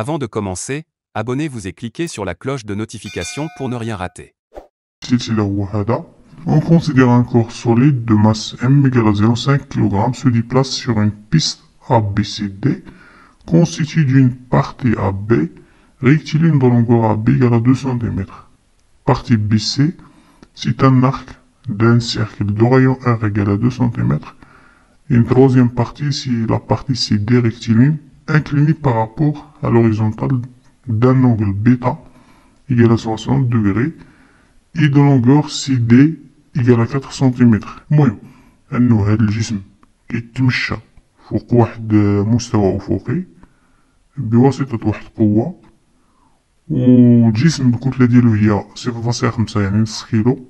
Avant de commencer, abonnez-vous et cliquez sur la cloche de notification pour ne rien rater. On considère un corps solide de masse M 0,05 kg se déplace sur une piste ABCD constituée d'une partie AB rectiligne de longueur AB égale à 2 cm. Partie BC, c'est un arc d'un cercle de rayon R égale à 2 cm. Une troisième partie, c'est la partie CD rectiligne inclinée par rapport à l'horizontale d'un angle β égal à 60 degrés et de longueur CD égale à 4 سم المهم انه هذا الجسم كيتمشى فوق واحد مستوى افقي بواسطة واحد القوة والجسم الكتلة ديالو هي صفر فاصلة خمسة يعني نص كيلو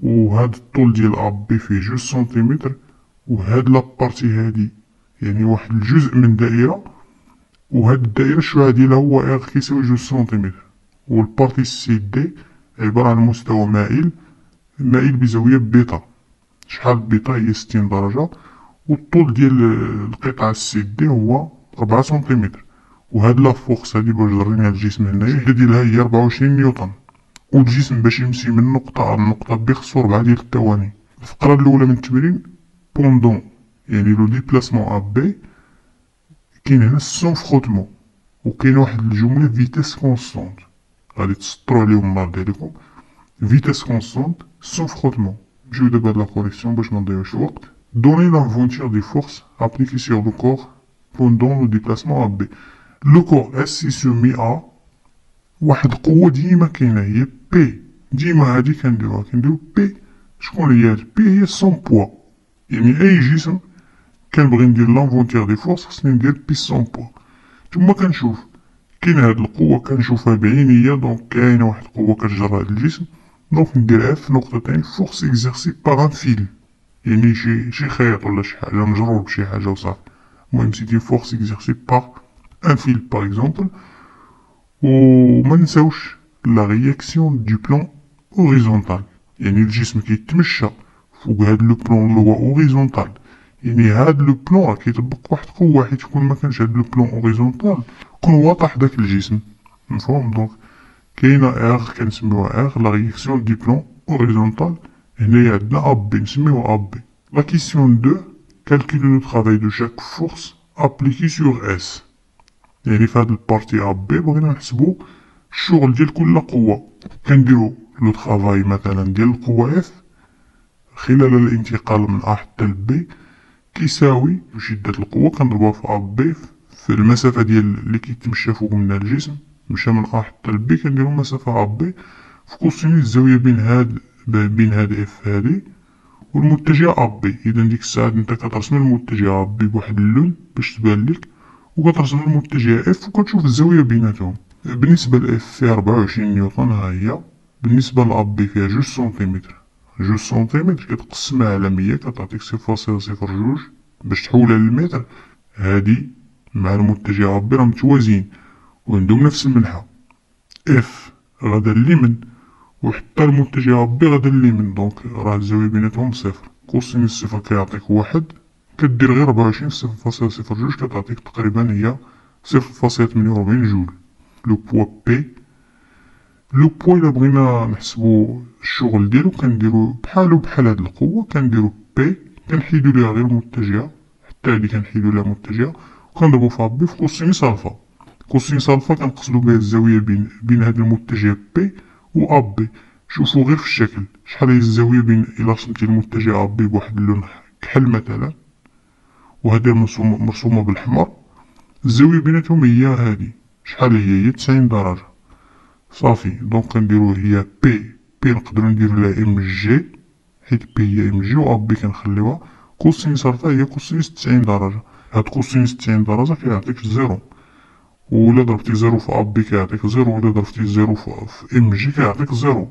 وهاد الطول ديال AB فيه جوج سنتيمتر وهاد la partie هادي يعني واحد الجزء من دائرة وهاد الدائرة الشعاع ديالها هو R كيساوي جوج سنتيمتر. وال partie CD عبارة عن مستوى مائل مائل بزاوية بيتا. شحال بيتا هي ستين درجة؟ والطول ديال القطعة سي دي هو ربعة سنتيمتر. وهاد la force هادي باش جرينا هاد الجسم هنايا الشدة ديالها هي ربعة وعشرين نيوتن. والجسم باش يمشي من نقطة A لنقطة B خصو ربعة ديال الثواني الفقرة الأولى من التمرين pendant. يعني le déplacement AB كاين هنا sans frottement وكاين واحد الجملة vitesse constante غادي تسطرو عليهم النهار ديالكم vitesse constante sans frottement نمشيو دابا la correction باش منضيعوش الوقت donner l'inventaire des forces appliquées sur le corps pendant le déplacement AB le corps est soumis à واحد القوة ديما كاينة هي P ديما هادي كنديروها كنديرو P شكون هي هاد P هي son poids يعني أي جسم كنبغي ندير l'inventaire des forces خصني ندير P son poids ثم كنشوف كاين هاد القوة كنشوفها بعينيا donc كاينة واحد القوة كتجر هاد الجسم donc نديرها F نقطتين force exercée par un fil يعني شي شي خيط ولا شي حاجة مجرور بشي حاجة وصافي المهم c'est une force exercée par un fil par exemple وما نساوش la réaction du plan horizontal يعني الجسم كيتمشى فوق هاد le plan اللي هو horizontal يعني هاد le راه كيطبق واحد القوة حيت كون ما كانش هاد le plan horizontal كون واطح داك الجسم مفهوم؟ donc كاينة R كنسميوها R la réaction du plan horizontal هنايا عندنا AB نسميوها AB la question deux calculer le travail de chaque force appliquée sur S يعني في هاد ال partie AB بغينا نحسبو الشغل ديال كل قوة. كنديرو le travail مثلا ديال القوة F خلال الانتقال من A حتى ل B كيساوي شدة القوة كنضربوها في AB في المسافة ديال اللي كيتمشى فوق منها الجسم مشى من A حتى ل B كنديرو مسافة AB في cosinus الزاوية بين هاد بين هاد F هادي والمتجه AB اذا ديك الساعة أنت كترسم المتجه AB بواحد اللون باش تبان لك وكترسم المتجه F وكتشوف الزاوية بيناتهم. بالنسبة ل F فيها ربعة وعشرين نيوتن ها هي. بالنسبة ل AB فيها جوج سنتيمتر. جوج سنتيمتر كتقسمها على مية كتعطيك صفر فاصلة صفر جوج باش تحولها للمتر هادي مع المتجه B راهم متوازيين وعندهم نفس المنحى F غدا اليمن وحتى المتجه B غدا اليمن donc راه الزاوية بيناتهم صفر cosinus صفر كيعطيك واحد كدير غير ربعة وعشرين صفر فاصلة صفر جوج كتعطيك تقريبا هي صفر فاصلة تمنية وربعين جول le poids P le poids الا بغينا نحسبو الشغل ديالو كنديرو بحالو بحال هاد القوة كنديرو P كنحيدو ليها غير متجهة حتى هادي كنحيدو ليها متجهة وكنضربو فيها AB في cosinus alpha cosinus alpha كنقصدو بها الزاوية بين بين هاد المتجه P و AB شوفو غير في الشكل. شحال هي الزاوية بين إلا رسمتي المتجه AB بواحد اللون كحل مثلا. وهادي مرسومة بالحمر. الزاوية بيناتهم هي هادي. شحال هي؟ هي تسعين درجة. صافي. donc كنديرو هي P P نقدرو نديرو لها mg حيت P هي mg و AB كنخليوها. cosinus alpha هي cosinus تسعين درجة. هاد cosinus تسعين درجة كيعطيك zéro. ولا ضربتي zéro في AB كيعطيك zéro ولا ضربتي zéro في mg كيعطيك zéro.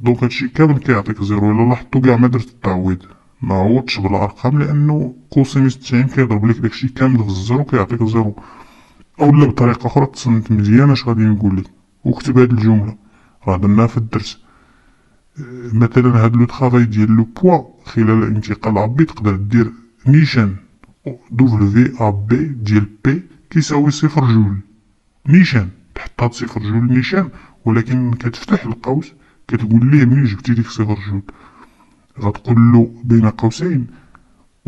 donc هادشي كامل كيعطيك zéro. إلا لاحظتو كاع ما درت التعويض. ما عوضتش بالارقام لأنه cosinus تسعين كيضرب لك داكشي كامل في ال zéro كيعطيك zéro. اولا بطريقة أخرى تصنت مزيان اش غادي نقولك؟ وكتب هاد الجملة. راه درناها في الدرس. مثلا هاد le travail ديال le poids خلال الانتقال AB تقدر دير نيشان. دبليو ا بي ديال بي كيساوي صفر جول. نيشان. تحط هاد صفر جول نيشان ولكن كتفتح القوس كتقول ليه منين جبتي ديك صفر جول. غتقول له بين قوسين.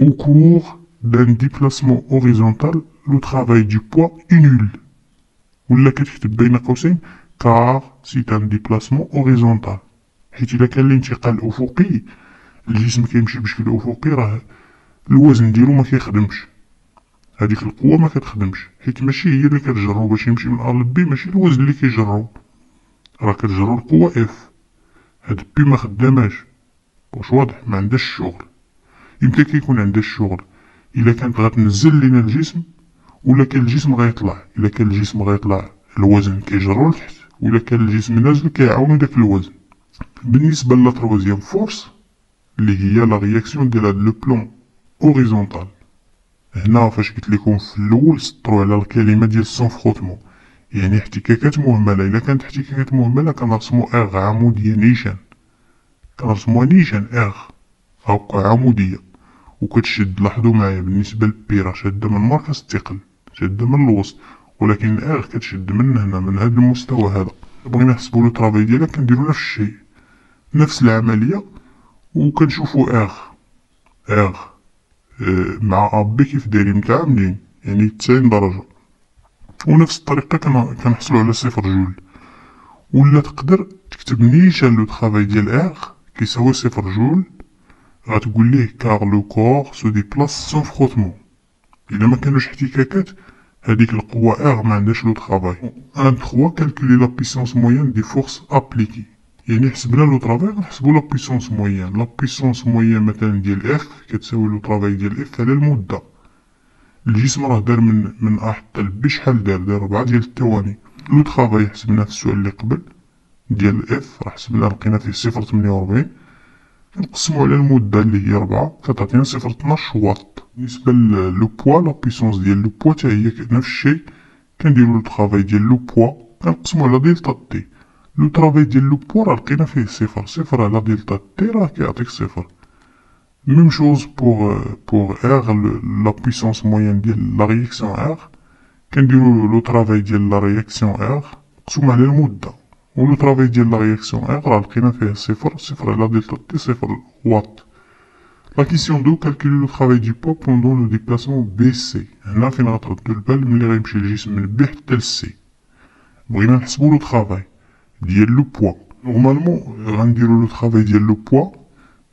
au cours d'un déplacement horizontal le travail du poids est nul ولا كتكتب بين قوسين car c'est un déplacement horizontal حيت إلا كان الانتقال افقي الجسم كيمشي بشكل أفقي راه الوزن ديالو ما كيخدمش. هذيك القوة ما كتخدمش. حيت ماشي هي اللي كتجرو باش يمشي من A ل B ماشي الوزن اللي كيجرو. راه كتجرو القوة F هاد P ما خداماش. واش واضح ما عندهاش الشغل يمكن كيكون عندها الشغل. إلا كانت غتنزل لينا الجسم ولا كان الجسم غيطلع. إلا كان الجسم غيطلع الوزن كيجرو لتحت. ولا كان الجسم نازل كيعاون داك الوزن. بالنسبة la troisième force اللي هي la réaction ديال le plan horizontal هنا فاش قلت لكم في الأول سطروا على الكلمة ديال sans frottement يعني احتكاكات مهملة. إلا كانت احتكاكات مهملة كنرسمو R عمودية نيشان. كنرسموها نيشان R هاكا عمودية. وكتشد لاحظوا معايا بالنسبة لل P راه شادة من مركز الثقل شادة من الوسط. ولكن ال R كتشد من هنا من هذا المستوى هذا. بغينا نحسبو le travail ديالها كنديرو نفس الشيء. نفس العملية وكنشوفو R R آه مع AB كيف دايرين متعاملين. يعني تسعين درجة. ونفس الطريقة كنحصلو على صفر جول. ولا تقدر تكتب نيشان le travail ديال R كيساوي صفر جول. غتقول ليه car le corps se déplace sans frottement إلا ما كانوش احتكاكات هذيك القوة R ما عندهاش لو طرافاي ان تخوا كالكولي لا بيسونس مويان دي فورس ابليكي يعني حسبنا لو طرافاي غنحسبو لا بيسونس مويان لا بيسونس مويان مثلا ديال اف كتساوي لو طرافاي ديال اف على المدة الجسم راه دار من من ا حتى لبي شحال دار دار ربعة ديال الثواني le travail حسبناه في السؤال اللي قبل ديال F راه حسبناه لقينا فيه صفر تمنية وربعين نقسمو على المدة اللي هي ربعة كتعطينا صفر طناش واط بالنسبة le poids la puissance ديال le poids تا هي نفس الشيء كنديرو le travail ديال le poids كنقسمو على delta t le travail ديال le poids راه لقينا فيه صفر صفر على delta t راه كيعطيك صفر même chose pour pour R la puissance moyenne ديال la réaction R كنديرو le travail ديال la réaction R مقسوم على المدة و le travail ديال la réaction R راه لقينا فيه صفر صفر على delta t صفر watt la question deux calculer le travail du poids pendant le déplacement BC هنا فين غتردو البال ملي غيمشي الجسم من B حتى ل C بغينا نحسبو le travail ديال le poids normalement غنديرو le travail ديال le poids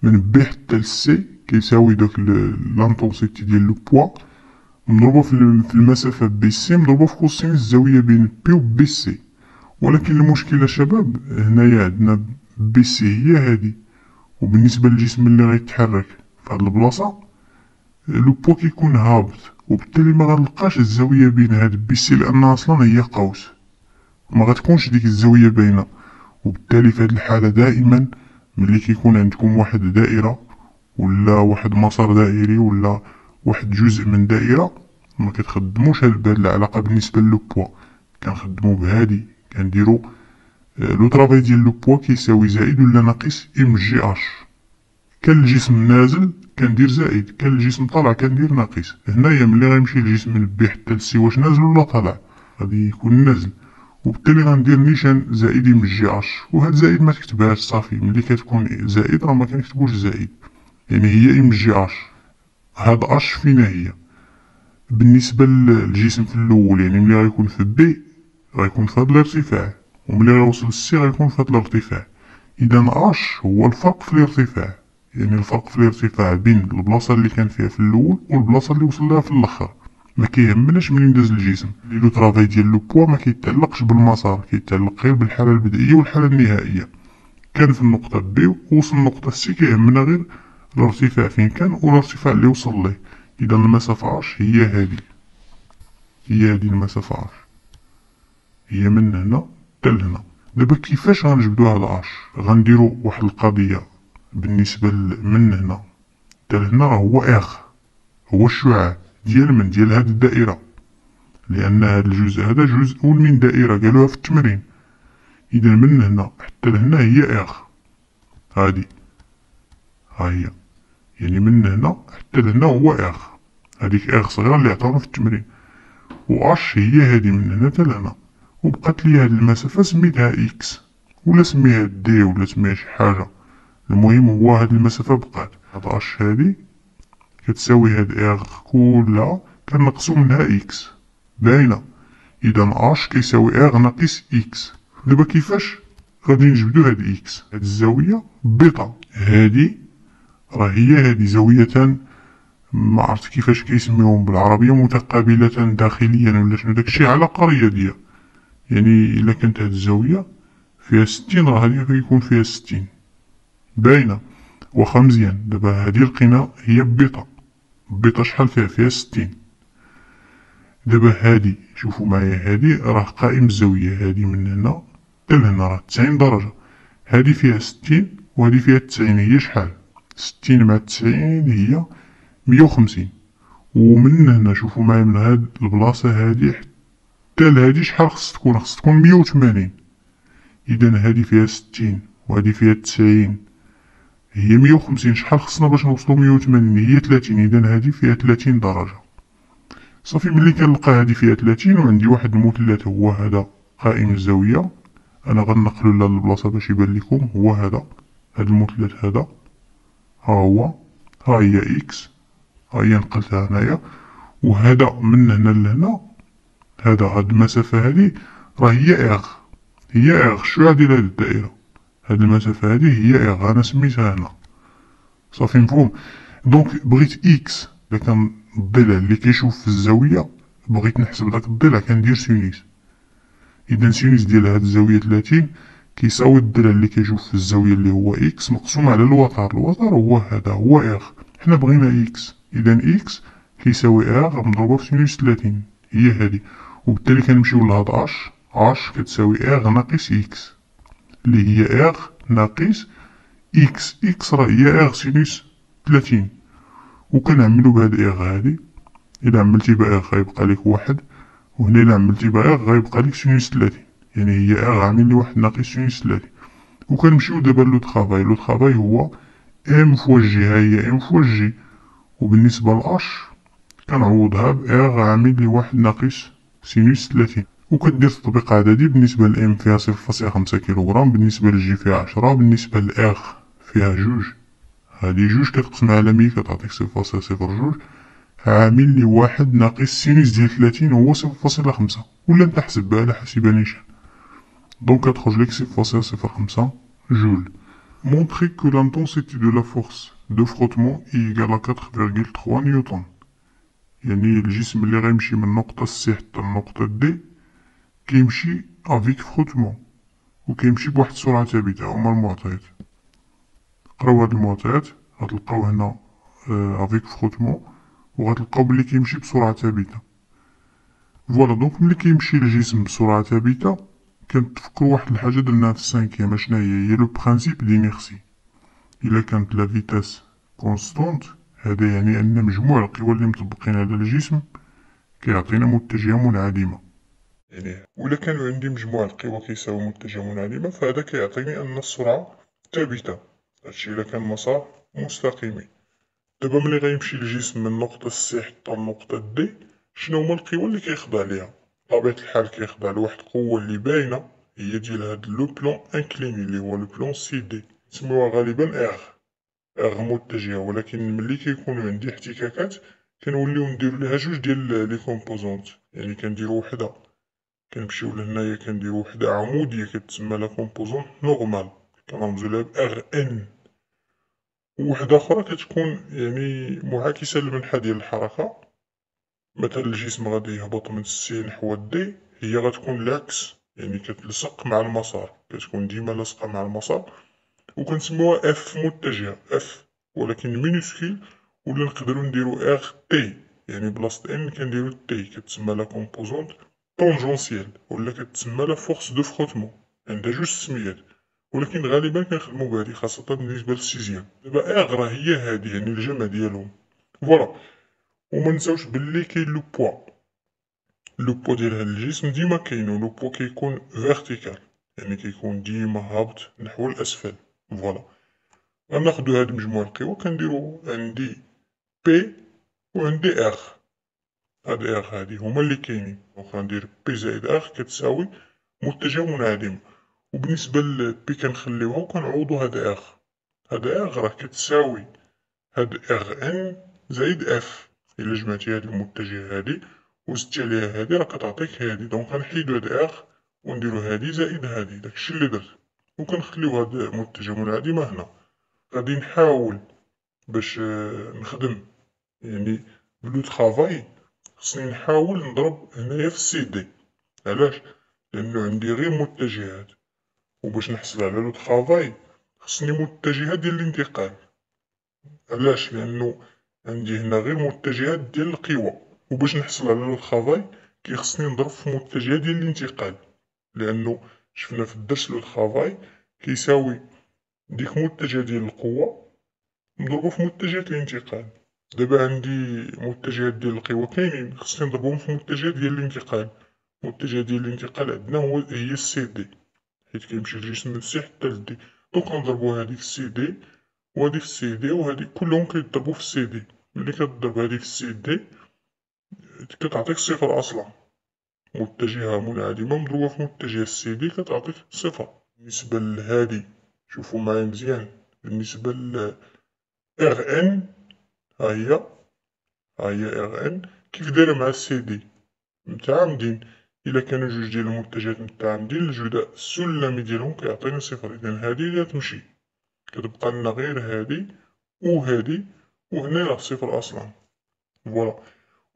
من B حتى ل C كيساوي donc l'intensité ديال le poids نضربو في المسافة BC نضربو في cosinus الزاوية بين P و BC ولكن المشكلة شباب هنايا عندنا BC هي هادي. وبالنسبة للجسم اللي غيتحرك في هاد البلاصة le poids كيكون هابط. وبالتالي ما غنلقاش الزاوية بين هاد BC لأنها أصلا هي قوس. ما غتكونش ديك الزاوية باينة. وبالتالي في هاد الحالة دائما ملي كيكون عندكم واحد دائرة ولا واحد مسار دائري ولا واحد جزء من دائرة ما كتخدموش هاد العلاقة بالنسبة ل le poids كنخدمو بهادي. كنديرو le travail ديال le poids كيساوي زائد ولا ناقص mgh. كان الجسم نازل كندير زائد. كان الجسم طالع كندير ناقص. هنايا ملي غيمشي الجسم من B حتى ل C واش نازل ولا طالع؟ غادي يكون نازل. وبالتالي غندير نيشان زائد mgh. وهاد زائد ما تكتبهاش صافي. ملي كتكون زائد راه ما كنكتبوش زائد. يعني هي mgh. هاد اش فين هي. بالنسبة للجسم في الأول يعني ملي غيكون في B غيكون في هاد الارتفاع وملي غيوصل لل C غيكون في هاد الارتفاع إذا اش هو الفرق في الارتفاع يعني الفرق في الارتفاع بين البلاصة اللي كان فيها في الأول والبلاصة اللي وصل لها في الآخر. ما كيهمناش منين داز الجسم. le travail ديال le poids ما كيتعلقش بالمسار كيتعلق غير بالحالة البدئية والحالة النهائية. كان في النقطة B ووصل النقطة C كيهمنا غير الارتفاع فين كان والارتفاع اللي وصل ليه. إذا المسافة اش هي هادي هي هادي المسافة اش هي من هنا حتى لهنا دابا كيفاش غنجبدو هاد اش غنديرو واحد القضية بالنسبة من هنا حتى لهنا راه هو اخ هو الشعاع ديال من؟ ديال هاد الدائرة. لأن هاد الجزء هذا جزء من دائرة قالوها في التمرين. إذا من هنا حتى لهنا هي اخ هادي. ها هي. يعني من هنا حتى لهنا هو اخ هاديك اخ صغيرة اللي عطاونا في التمرين. و اش هي هادي من هنا حتى لهنا. وبقات لي هاد المسافة سميتها إكس ولا سميها دي ولا سميها شي حاجة. المهم هو هاد المسافة بقات. هاد أش هادي كتساوي هاد إغ كلها كنقصو منها x. باينة. إذا أش كيساوي إغ ناقص إكس. دابا كيفاش غادي نجبدو هاد x؟ هاد الزاوية بيتا هادي راه هي هادي زاويتان ما عرفت كيفاش كيسميوهم بالعربية متقابلة داخليا ولا شنو؟ داكشي علاش قريت يعني إلا كانت هاد الزاوية فيها ستين راه هادي غيكون فيها ستين. باينة. واخا مزيان. دابا هادي لقينا هي بيتا بيتا شحال فيها؟ فيها ستين. دابا هادي شوفو معايا هادي راه قائم الزاوية. هادي من هنا حتى لهنا راه تسعين درجة. هادي فيها ستين وهادي فيها تسعين. هي شحال؟ ستين مع تسعين هي مية وخمسين. ومن هنا شوفو معايا من هاد البلاصة هادي حتى لهادي شحال خص تكون؟ خص تكون مية وثمانين. إذا هادي فيها ستين وهادي فيها تسعين. هي مية وخمسين. شحال خصنا باش نوصلو مية وثمانين؟ هي تلاتين. إذا هادي فيها تلاتين درجة. صافي ملي كنلقى هادي فيها تلاتين وعندي واحد المثلث هو هذا قائم الزاوية. أنا غنقلو للبلاصة باش يبان لكم. هو هذا. هاد المثلث هذا. ها هو. ها هي إكس. ها هي نقلتها هنايا. وهذا من هنا لهنا. هذا هاد المسافة هادي راه هي إغ هي إغ شو ديال هاد الدائرة؟ هاد المسافة هادي هي R أنا سميتها هنا صافي مفهوم. donc بغيت x إذا كان الضلع اللي كيشوف في الزاوية بغيت نحسب داك الضلع كندير sinus إذا sinus ديال هاد الزاوية تلاتين كيساوي الضلع اللي كيشوف في الزاوية اللي هو x مقسوم على الوتر. الوتر هو هذا هو R حنا بغينا x إذا x كيساوي R مضروبة في sinus تلاتين هي هادي وبالتالي كنمشيو لهاد h. h كتساوي R ناقص x اللي هي R ناقص x x راه هي R sinus تلاتين وكنعملو بهاد R هادي. إلا عملتي بها R غيبقى لك واحد. وهنا إلا عملتي بها R غيبقى لك sinus تلاتين يعني هي R عامل لي واحد ناقص sinus تلاتين وكنمشيو دابا le travail le travail هو m fois g ها هي m fois g وبالنسبة ل h كنعوضها ب R عامل لي واحد ناقص sinus تلاتين وكدير تطبيق عددي بالنسبة ل m فيها صفر فاصلة خمسة كيلوغرام بالنسبة لجي فيها عشرة بالنسبة لإغ فيها جوج. هادي جوج كتقسم على مية كتعطيك صفر فاصلة صفر جوج. عامل لي واحد ناقص sinus ديال تلاتين هو صفر فاصلة خمسة. ولا نتا حسبها على حاسبة نيشان donc كتخرج لك صفر فاصلة صفر خمسة جول Montrer que l'intensité de la force de frottement est égale à 4,3 نيوتن يعني الجسم اللي غيمشي من نقطة C حتى النقطة D كيمشي avec frottement وكيمشي بواحد السرعة ثابتة هما المعطيات. قراو هاد المعطيات غتلقاو هنا avec frottement وغتلقاو بلي كيمشي بسرعة ثابتة. voilà donc ملي كيمشي الجسم بسرعة ثابتة كنتفكرو واحد الحاجة درناها في ال cinquième اشنا هي؟ le principe d'inertie. إلا كانت la vitesse constante هذا يعني أن مجموع القوى اللي مطبقين على الجسم كيعطينا متجهة منعدمة يعني ولا كانوا عندي مجموع القوى كيساوي متجهة منعدمة فهذا كيعطيني أن السرعة ثابتة. هادشي إلا كان مسار مستقيمي. دابا ملي غيمشي الجسم من نقطة C حتى النقطة D شنو هما القوى اللي كيخضع ليها؟ بطبيعة الحال كيخضع لواحد القوة اللي باينة هي ديال هاد le plan incliné اللي هو le plan CD. سموها غالبا R متجهة ولكن ملي كيكون عندي احتكاكات كنوليو نديرو ليها جوج ديال les composantes. يعني كنديرو وحدة. كنمشيو لهنايا كنديرو وحدة عمودية كتسمى la composante normale. كنرمزو لها ب RN وحدة أخرى كتكون يعني معاكسة للمنحى ديال الحركة. مثلا الجسم غادي يهبط من ال C نحو ال D هي غتكون العكس يعني كتلصق مع المسار. كتكون ديما لاصقة مع المسار. وكنسموها f متجهة. f ولكن minuscule ولا نقدرو نديرو RT يعني بلاصة N كنديرو T كتسمى la composante tangentielle ولا كتسمى la force de frottement عندها جوج سميات. ولكن غالبا كنخدمو بهادي خاصة بالنسبة لل sixième دابا R راه هي هادي يعني الجمع ديالهم. voilà ومنساوش بلي كاين le poids le poids ديال هاد الجسم ديما كاين le poids كيكون vertical يعني كيكون ديما هابط نحو الأسفل. voilà غناخدو هاد مجموع القوى كنديرو عندي P و عندي R هاد R هادي هما اللي كاينين donc غندير P زائد R كتساوي متجهة منعدمة وبالنسبة ل P كنخليوها وكنعوضو هاد R هاد R راه كتساوي هاد RN زائد f إلا جمعتي هاد المتجهة هادي وزدتي عليها هادي راه كتعطيك هادي donc غنحيدو هاد R ونديرو هادي زائد هادي داكشي اللي درت وكنخليو هاد المتجه منعدمة هنا. غادي نحاول باش نخدم يعني ب le travail خصني نحاول نضرب هنايا في سي دي. علاش؟ لأنه عندي غير متجهات وباش نحصل على le travail خصني متجهات ديال الانتقال. علاش؟ لأنه عندي هنا غير متجهات ديال القوى. وباش نحصل على le travail كيخصني نضرب في متجهات ديال الانتقال. لأنه شفنا في الدرس le travail كيساوي ديك متجه ديال القوة مضروبة في متجه الانتقال دابا عندي متجهات ديال القوى كاينين خصني نضربهم في متجه ديال الانتقال متجه ديال الانتقال عندنا هو هي السي دي حيت كيمشي الجسم من حتى ل D. donc غنضربو هادي في السي دي وهادي في السي دي وهادي كلهم كيضربو في السي دي. ملي كتضرب هادي في السي دي كتعطيك صفر أصلا. متجهة منعدمة مضروبة في متجه ال C كتعطيك صفر بالنسبة لهادي شوفو معايا مزيان. بالنسبة ل R N ها هي ها هي R N كيف دايرة مع السي دي متعامدين إلا كانوا جوج ديال المتجهات متعامدين الجداء السلمي ديالهم كيعطينا صفر إذا هادي اللي تمشي. كتبقى لنا غير هادي وهادي وهنا راه صفر أصلا. voilà.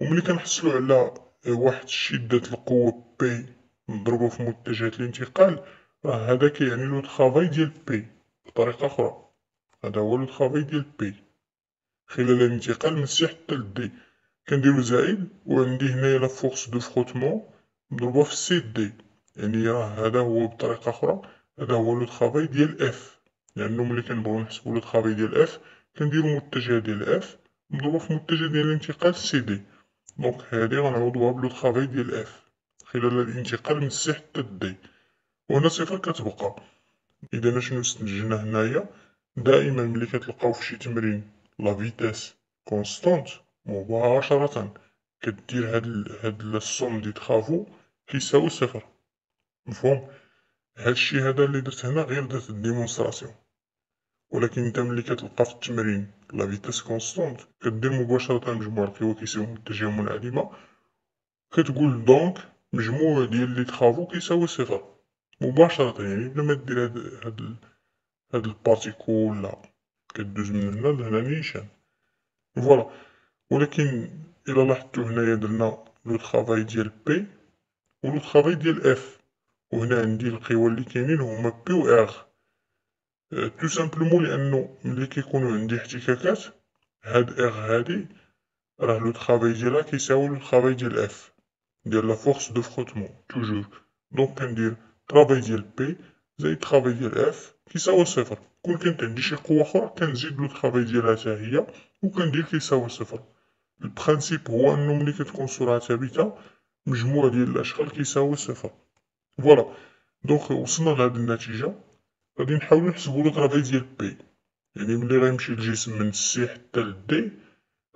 وملي كنحصلو على واحد شدة القوة P نضربو في متجهة الانتقال راه هذا كيعني le travail ديال P بطريقة أخرى. هذا هو le travail ديال P خلال الانتقال من C حتى ل D كنديرو زائد وعندي هنايا la force de frottement مضروبة في سي دي يعني راه هذا هو بطريقة أخرى هذا هو le travail ديال F لأنه ملي كنبغيو نحسبو le travail ديال F كنديرو متجه ديال F مضروبة في متجه ديال الانتقال سي دي donc هادي غنعوضوها ب le travail ديال F خلال الانتقال من C حتى D وهنا صفر كتبقى. إذا شنو استنتجنا هنايا؟ دائما ملي كتلقاو في شي تمرين la vitesse constante مباشرة كدير هاد هاد ال somme des travaux كيساوي صفر. مفهوم؟ هادشي هذا اللي درت هنا غير درت démonstration ولكن انت ملي كتلقى في التمرين la vitesse constante كدير مباشرة مجموع القوى كيساوي متجهة منعدمة كتقول donc مجموع ديال les travaux كيساوي صفر. مباشرة يعني بلا ما دير هاد هاد هاد ال partie كلها كدوز من هنا لهنا نيشان. voilà. ولكن إلى لاحظتو هنايا درنا le travail ديال P و le travail ديال F وهنا عندي القوى اللي كاينين هما P و R tout simplement لأنه ملي كيكونو عندي احتكاكات هاد R هادي راه le travail ديالها كيساوي le travail ديال F ديال la force de frottement toujours donc كندير travail ديال P زائد travail ديال F كيساوي صفر كون كانت عندي شي قوة أخرى كنزيد le travail ديالها حتى هي وكندير كيساوي صفر ال principe هو أنو ملي كتكون سرعة ثابتة مجموع ديال الأشغال كيساوي صفر voilà donc وصلنا لهاد النتيجة غادي نحاولو نحسبو le travail ديال P يعني ملي غيمشي الجسم من C حتى ل D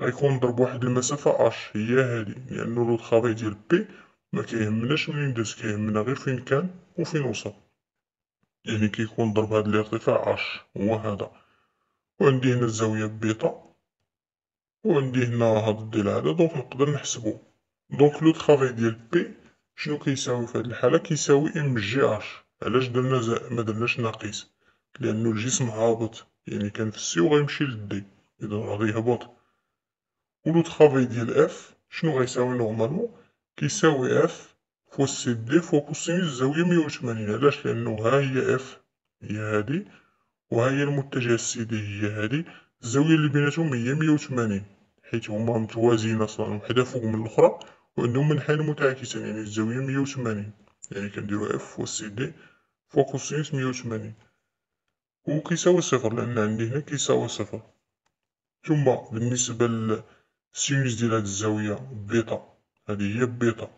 غيكون ضرب واحد المسافة اش هي هادي. لأنو le travail ديال P ما كيهمناش منين داز. كيهمنا غير فين كان وفين وصل. يعني كيكون ضرب هاد الارتفاع اش هو هذا. وعندي هنا الزاوية بيتا وعندي هنا هاد الضلع هذا. donc نقدر نحسبو. donc le travail ديال P شنو كيساوي في هاد الحالة؟ كيساوي mgh علاش درنا زا ما درناش ناقص لأنو الجسم هابط يعني كان في ال C وغيمشي لل D إذا غادي يهبط. و le travail ديال F شنو غيساوي normalement كيساوي F fois CD fois cosinus الزاوية مية وتمانين علاش؟ لأنو ها هي F هي هادي و ها هي المتجه سي دي هي هادي الزاوية اللي بيناتهم هي مية وتمانين حيت هما متوازيين أصلا وحدة فوق من الأخرى وعندهم منحين متعاكسين يعني الزاوية مية وتمانين يعني كنديرو F fois CD fois cosinus مية وتمانين و كيساوي صفر لأن عندي هنا كيساوي صفر ثم بالنسبة لل sinus ديال هاد الزاوية بيتا هادي هي بيتا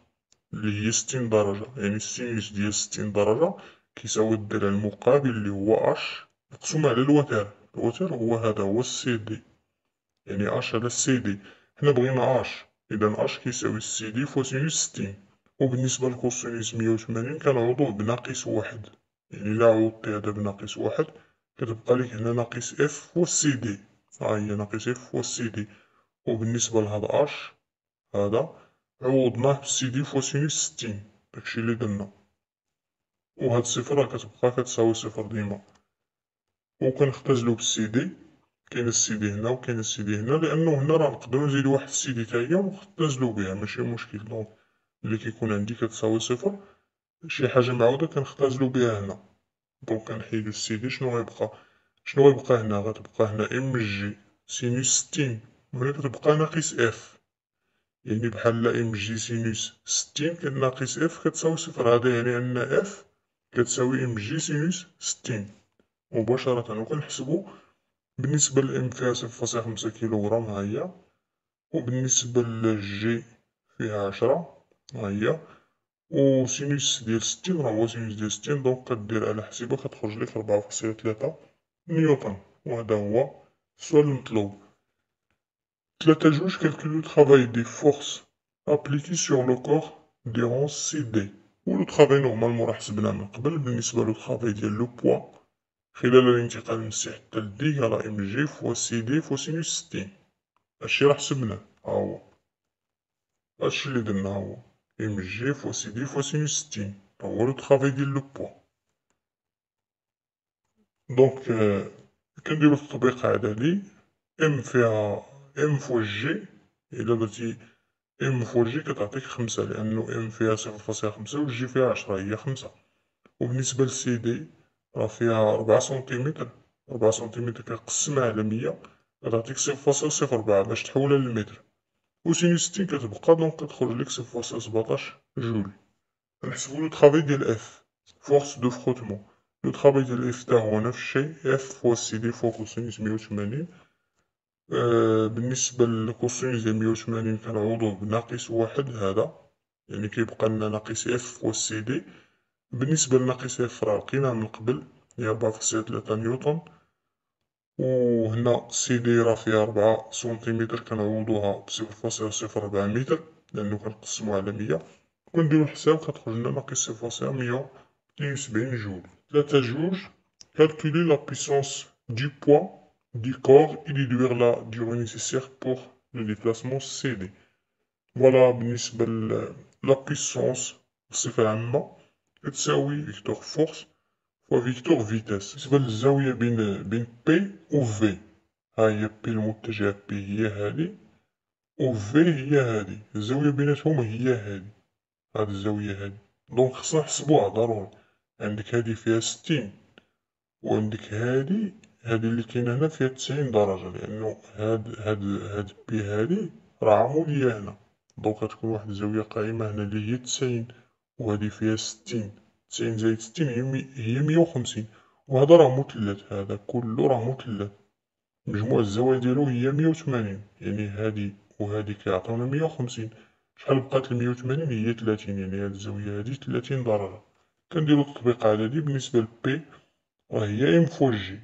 اللي هي ستين درجة يعني ال sinus ديال ستين درجة كيساوي الضلع المقابل اللي هو اش مقسوم على الوتر الوتر هو هذا هو السي دي يعني h على السي دي حنا بغينا اش اذا h كيساوي ال CD fois sinus ستين وبالنسبة ل cosinus مية وثمانين كنعوضوه بناقص واحد يعني إلا عوضتي هذا بناقص واحد كتبقى ليك هنا ناقص F fois CD ها هي ناقص F fois CD وبالنسبة لهاد اش هذا عوضناه ب CD fois sinus ستين. داكشي لي درنا. وهاد الصفر راه كتبقى كتساوي صفر ديما. وكنختزلو بالسي دي كاين السي دي هنا وكاين السي دي هنا لأنه هنا راه نقدرو نزيدو واحد السي دي تاهي ونختزلو بها. ماشي مشكل. donc ملي كيكون عندي كتساوي صفر. شي حاجة معوضة كنختزلو بها هنا. donc كنحيدو السي دي شنو غيبقى؟ شنو غيبقى هنا؟ غتبقى هنا mg sinus ستين وهنا كتبقى ناقص F يعني بحال mg sinus ستين كناقص F كتساوي صفر. هذا يعني أن F كتساوي mg sinus ستين. مباشرة وكنحسبو بالنسبة ل m فيها صفر فاصلة خمسة كيلوغرام ها هي. وبالنسبة للجي فيها عشرة ها هي. و sinus ديال ستين راه هو sinus ديال ستين donc كدير على حسيبة كتخرج لك ربعة فاصلة تلاتة نيوتن وهذا هو السؤال المطلوب تلاتة جوج calcule le travail des forces appliquées sur le corps durant CD و le travail normalement راه حسبناه من قبل. بالنسبة le travail ديال le poids خلال الانتقال من C حتى ل D على mg fois CD fois sinus ستين هادشي راه حسبناه. ها هو. هادشي لي درنا ها هو. fois CD fois sinus ستين هو le travail ديال le poids donc كنديرو التطبيق عددي m فيها m fois g إلا درتي m fois g كتعطيك خمسة لأنو m فيها صفر فاصلة خمسة و جي فيها عشرة هي خمسة وبالنسبة لسي دي راه فيها ربعة سنتيمتر ربعة سنتيمتر كنقسمها على مية كتعطيك صفر فاصلة صفر ربعة باش تحولها للمتر و sinus ستين كتبقى donc كتخرج لك صفر فاصلة جول نحسبو le travail ديال f force de frottement le travail ديال f تا هو نفس الشيء f fois CD fois cosinus مية وثمانين آه بالنسبة ل cosinus ديال مية وثمانين كنعوضوه بناقص واحد هذا. يعني كيبقى لنا ناقص f fois CD بالنسبة لناقص f راه لقيناه من قبل. هي ربعة فاصلة تلاتة نيوتن و هنا سي دي راه فيها ربعة سنتيمتر كنعوضوها بصفر فاصلة صفر ربعة متر لأنو كنقسمو على مية. كنديرو الحساب كتخرج لنا ناقص صفر فاصلة مية وتنين وسبعين جول. تلاتة جوج calculer la puissance du poids du corps et déduire la durée nécessaire pour le déplacement CD voilà بالنسبة la puissance بصفة عامة كتساوي vecteur force fois vecteur vitesse بالنسبة للزاوية بين بين P و V ها هي P المتجهة P هي هادي و V هي هادي الزاوية بيناتهم هي هادي هاد الزاوية هادي donc خصنا نحسبوها ضروري عندك هادي فيها ستين و عندك هادي هادي اللي كاينة هنا فيها تسعين درجة لأنو هاد هاد هاد P هادي راه عمودية هنا donc غتكون واحد الزاوية قائمة هنا اللي هي تسعين و هادي فيها ستين تسعين زايد ستين هي مي هي مية وخمسين. وهذا راه مثلث هذا كله راه مثلث مجموع الزوايا ديالو هي مية وثمانين. يعني هادي وهادي كيعطيونا مية وخمسين. شحال بقات المية وثمانين؟ هي تلاتين. يعني هاد الزاوية هادي تلاتين درجة كنديرو التطبيق عددي بالنسبة ل P راه هي m fois g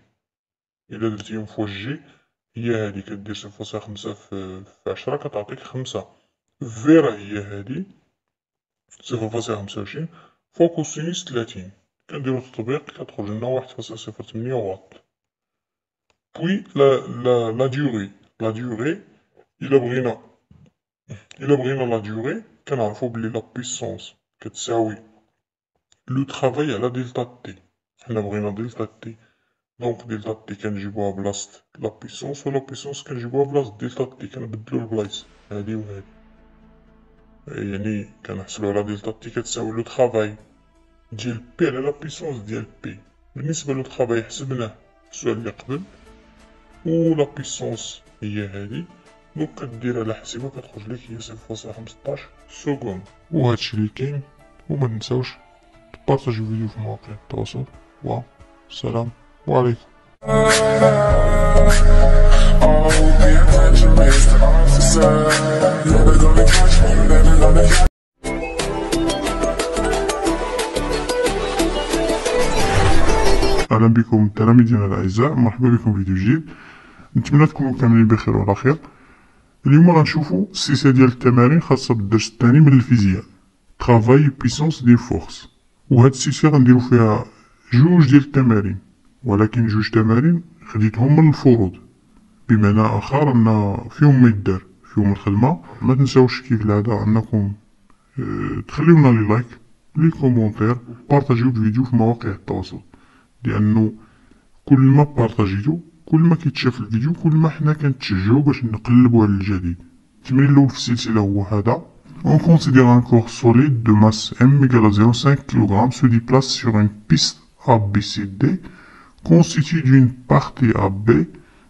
إلا درتي m fois g هي هادي. كدير صفر فاصلة خمسة في عشرة كتعطيك خمسة. V راه هي هادي. صفر فاصلة خمسة وعشرين. fois cosinus تلاتين كنديرو التطبيق كتخرج لنا واحد فاصلة صفر تمنية واط puis لا لا la durée la durée إلا بغينا إلا بغينا la durée كنعرفو بلي la puissance كتساوي le travail على delta t حنا بغينا delta t donc delta t كنجيبوها بلاصة la puissance و la puissance كنجيبوها بلاصة delta t كنبدلو البلايص هادي و هادي يعني كنحسبو على دلتا كتساوي le travail ديال P على la puissance ديال P بالنسبة le travail حسبناه السؤال اللي قبل و la puissance هي هادي donc كدير على حسيبة كتخرج لك هي صفر فاصلة خمسطاش secondes و هادشي اللي كاين وما تنساوش تـ partagiو الفيديو في مواقع التواصل و السلام عليكم أهلا بكم تلاميذنا الاعزاء مرحبا بكم في فيديو جديد نتمنى تكونوا كاملين بخير وعلى خير. اليوم غنشوفوا السلسلة ديال التمارين خاصة بالدرس الثاني من الفيزياء travail puissance d'une force وهاد la série غنديرو فيها جوج ديال التمارين. ولكن جوج تمارين خديتهم من الفروض. بمعنى آخر أن فيهم ما يدار فيهم الخدمة. ما تنساوش كيف العادة أنكم آه تخليونا les likes les commentaires بارطاجيو الفيديو في مواقع التواصل. لأنه كل ما بارطاجيتو كل ما كيتشاف الفيديو كل ما حنا كنتشجعو باش نقلبو على الجديد. التمرين الأول في السلسلة هو هذا. On considère un corps solide de masse M égale à 0,5 kg se déplace sur une piste ABCD constituée d'une partie AB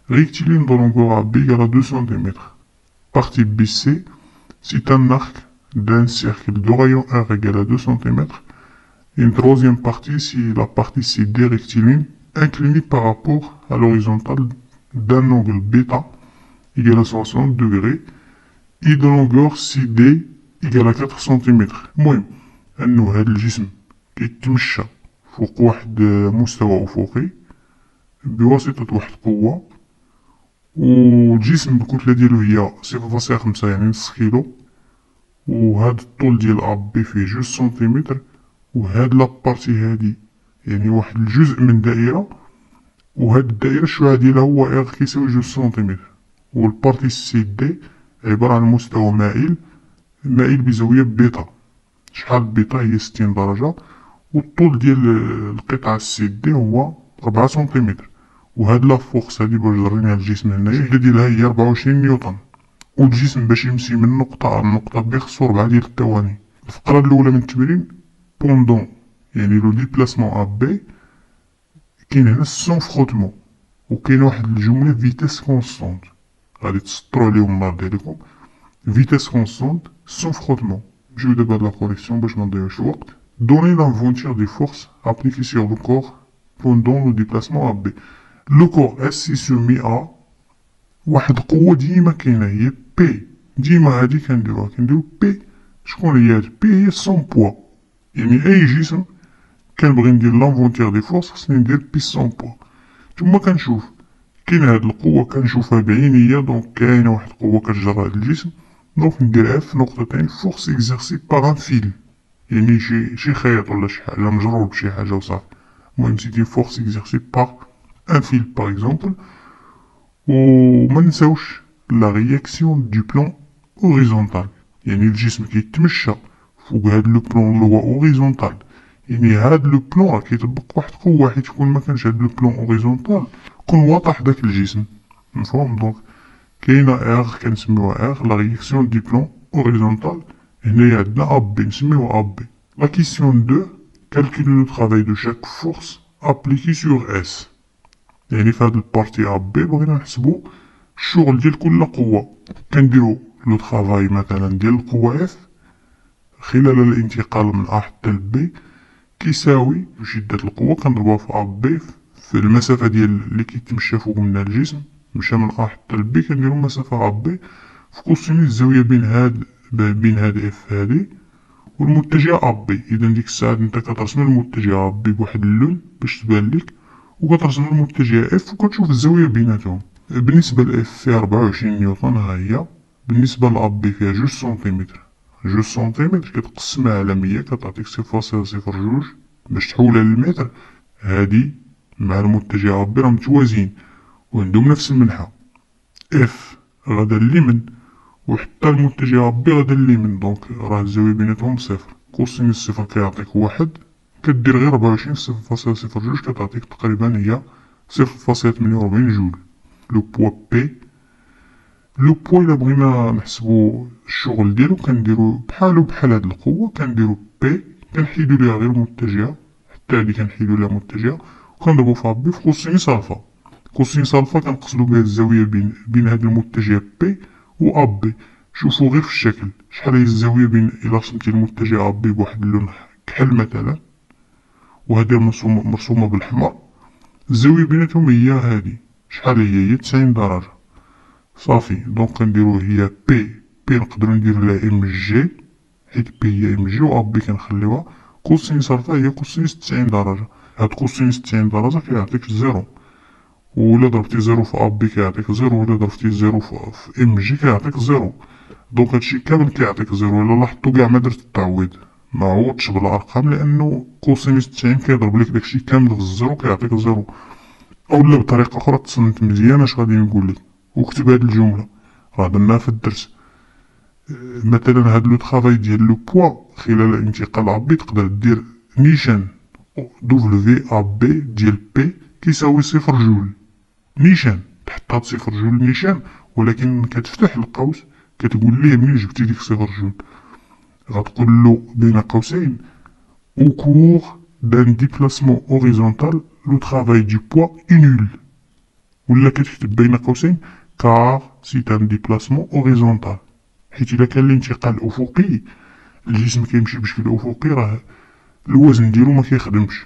rectiligne de longueur AB égale à 2 cm. Partie BC, c'est un arc d'un cercle de rayon R égale à 2 cm. Et une troisième partie, c'est la partie CD rectiligne inclinée par rapport à l'horizontale d'un angle β égal à 60 degrés et de longueur CD إيكال 4 سنتيمتر المهم أنو هاد الجسم كيتمشى فوق واحد مستوى أفقي بواسطة واحد القوة والجسم الكتلة ديالو هي صفر فاصلة خمسة يعني نص كيلو وهاد الطول ديال AB فيه جوج سنتيمتر وهاد la partie هادي يعني واحد الجزء من دائرة وهاد الدائرة الشعاع ديالها هو إغ كيساوي جوج سنتيمتر وال partie CD عبارة عن مستوى مائل مائل بزاوية بيتا. شحال بيتا؟ هي ستين درجة والطول ديال القطعة السي دي هو ربعة سنتيمتر. وهاد la force هادي باش جرينا الجسم هنايا الشدة ديالها هي ربعة وعشرين نيوتن والجسم باش يمشي من نقطة لنقطة B خصو ربعة ديال الثواني الفقرة الأولى من التمرين pendant يعني le déplacement AB كاين هنا sans frottement وكاين واحد الجملة vitesse constante غادي تسطرو عليهم النهار ديالكم vitesse constante sans frottement نجيو دابا هاد la correction باش منضيعوش الوقت donner l'inventaire des forces appliquées sur le corps pendant le déplacement AB le corps est soumis à واحد قوة ديما كاينة هي P ديما هادي كنديروها كنديرو P شكون هي هاد P هي son poids يعني أي جسم كنبغي ندير l'inventaire des forces خصني ندير P son poids ثم كنشوف كاين هاد القوة كنشوفها بعينيا donc كاينة واحد القوة كتجرى هاد الجسم. donc ندير F نقطتين force exercée par un fil يعني شي شي خيط ولا شي حاجة مجرور بشي حاجة وصافي. المهم c'est une force exercée par un fil par exemple وما نساوش la réaction du plan horizontal يعني الجسم كيتمشى فوق هاد le plan اللي هو horizontal يعني هاد le plan راه كيطبق واحد القوة حيت كون ما كانش هاد le plan horizontal كون طاح داك الجسم مفهوم donc كاينة R كنسميوها R la réaction du plan horizontal هنايا عندنا AB نسميوها AB la question de calculer le travail de chaque force appliquée sur S يعني في هاد ال partie AB بغينا نحسبو الشغل ديال كل قوة. كنديرو le travail مثلا ديال القوة F خلال الانتقال من A حتى ل B كيساوي شدة القوة. كنضربوها في AB في المسافة ديال اللي كيتمشى فوق منها الجسم. مشى من A حتى ل B كنديرو مسافة AB في cosinus الزاوية بين هاد بين هاد F هادي. والمتجه AB اذا ديك الساعة نتا كترسم المتجه AB بواحد اللون باش تبان ليك وكترسم المتجه F وكتشوف الزاوية بيناتهم. بالنسبة ل F فيها ربعة وعشرين نيوتن ها هي. بالنسبة ل AB فيها جوج سنتيمتر. جوج سنتيمتر كتقسمها على مية كتعطيك صفر فاصلة صفر جوج باش تحولها للمتر هادي مع المتجه AB راهم متوازيين وعندهم نفس المنحى F غدا اليمن وحتى المتجه AB غدا اليمن donc راه الزاوية بيناتهم صفر. cosinus صفر كيعطيك واحد. كدير غير ربعة وعشرين صفر فاصلة صفر جوج كتعطيك تقريبا هي صفر فاصلة تمنية وربعين جول le poids P le poids إلا بغينا نحسبو الشغل ديالو كنديرو بحالو بحال هاد القوة كنديرو P كنحيدو ليها غير متجهة حتى هادي كنحيدو ليها متجهة. وكنضربو فيها B في cosinus alpha cosinus alpha كنقصدو بها الزاوية بين بين هاد المتجه P و AB شوفو غير في الشكل شحال هي الزاوية بين إلا رسمتي المتجه AB بواحد اللون كحل مثلا. وهادي مرسومة مرسومة بالحمر الزاوية بيناتهم هي هادي شحال هي؟ هي تسعين درجة صافي. donc كنديرو هي P P نقدرو نديرو لها mg حيت P هي mg و AB كنخليوها. cosinus alpha هي cosinus تسعين درجة هاد cosinus تسعين درجة كيعطيك zéro. ولا ضربتي zéro في AB كيعطيك zéro ولا ضربتي zéro في mg كيعطيك zéro. donc هادشي كامل كيعطيك zéro. إلا لاحظتو كاع ما درت التعويض. ما عوضش بالأرقام لأنه cosinus تسعين كيضرب لك داكشي كامل في ال zéro كيعطيك zéro اولا بطريقة أخرى تصنت مزيان أش غادي نقول لك؟ وكتب هاد الجملة. راه درناها في الدرس. أه، مثلا هاد le travail ديال le poids خلال انتقال AB تقدر دير نيشان. دبليو ا بي ديال بي كيساوي صفر جول. نيشان. تحط صفر جول نيشان ولكن كتفتح القوس كتقول ليه منين جبتي ديك صفر جول؟ غتقول له بين قوسين. Au cours d'un déplacement horizontal le travail du poids est nul. ولا كتكتب بين قوسين car c'est un déplacement horizontal. حيت الا كان الانتقال افقي الجسم كيمشي بشكل افقي راه الوزن ديالو ما كيخدمش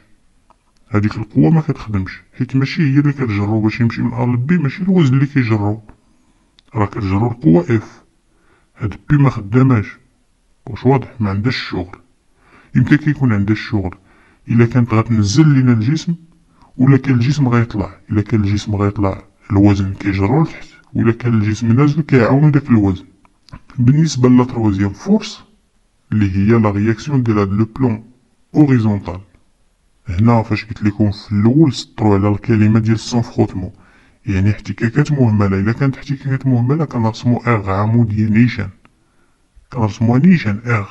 هذيك القوه ما كتخدمش حيت ماشي هي اللي كتجرو باش يمشي من A ل B ماشي الوزن اللي كيجرو راه كتجرو القوه F هاد P ما خداماش واش واضح ما عندهاش الشغل يمكن كيكون عندها الشغل إلا كانت غتنزل لينا الجسم ولا كان الجسم غيطلع. إلا كان الجسم غيطلع الوزن كيجرو لتحت ولا كان الجسم نازل كيعاون داك الوزن. بالنسبة la troisième force اللي هي la réaction ديال هاد le plan horizontal هنا فاش قلت لكم في الأول سطروا على الكلمة ديال sans frottement يعني احتكاكات مهملة. إلا كانت احتكاكات مهملة كنرسمو R عموديه نيشان. نيشان R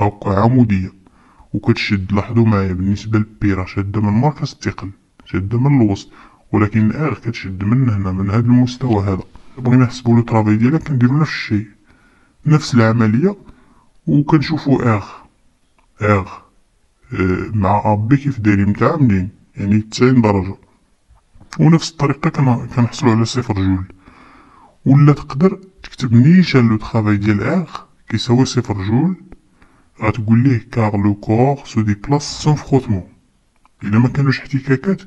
أو عمودية. وكتشد لاحظوا معايا بالنسبة لل P راه شاده من مركز الثقل شاده من الوسط ولكن R كتشد من هنا من هذا المستوى هذا. بغينا نحسبوا le travail ديالها كنديرو نفس الشيء. نفس العملية. وكنشوفوا R R آه مع AB كيف دايرين متعامدين يعني 90 درجة. ونفس الطريقة كنحصلوا على صفر جول. ولا تقدر تكتب نيشان le travail ديال R كيساوي صفر جول غتقول ليه car le corps se déplace sans frottement الا ما كانوش احتكاكات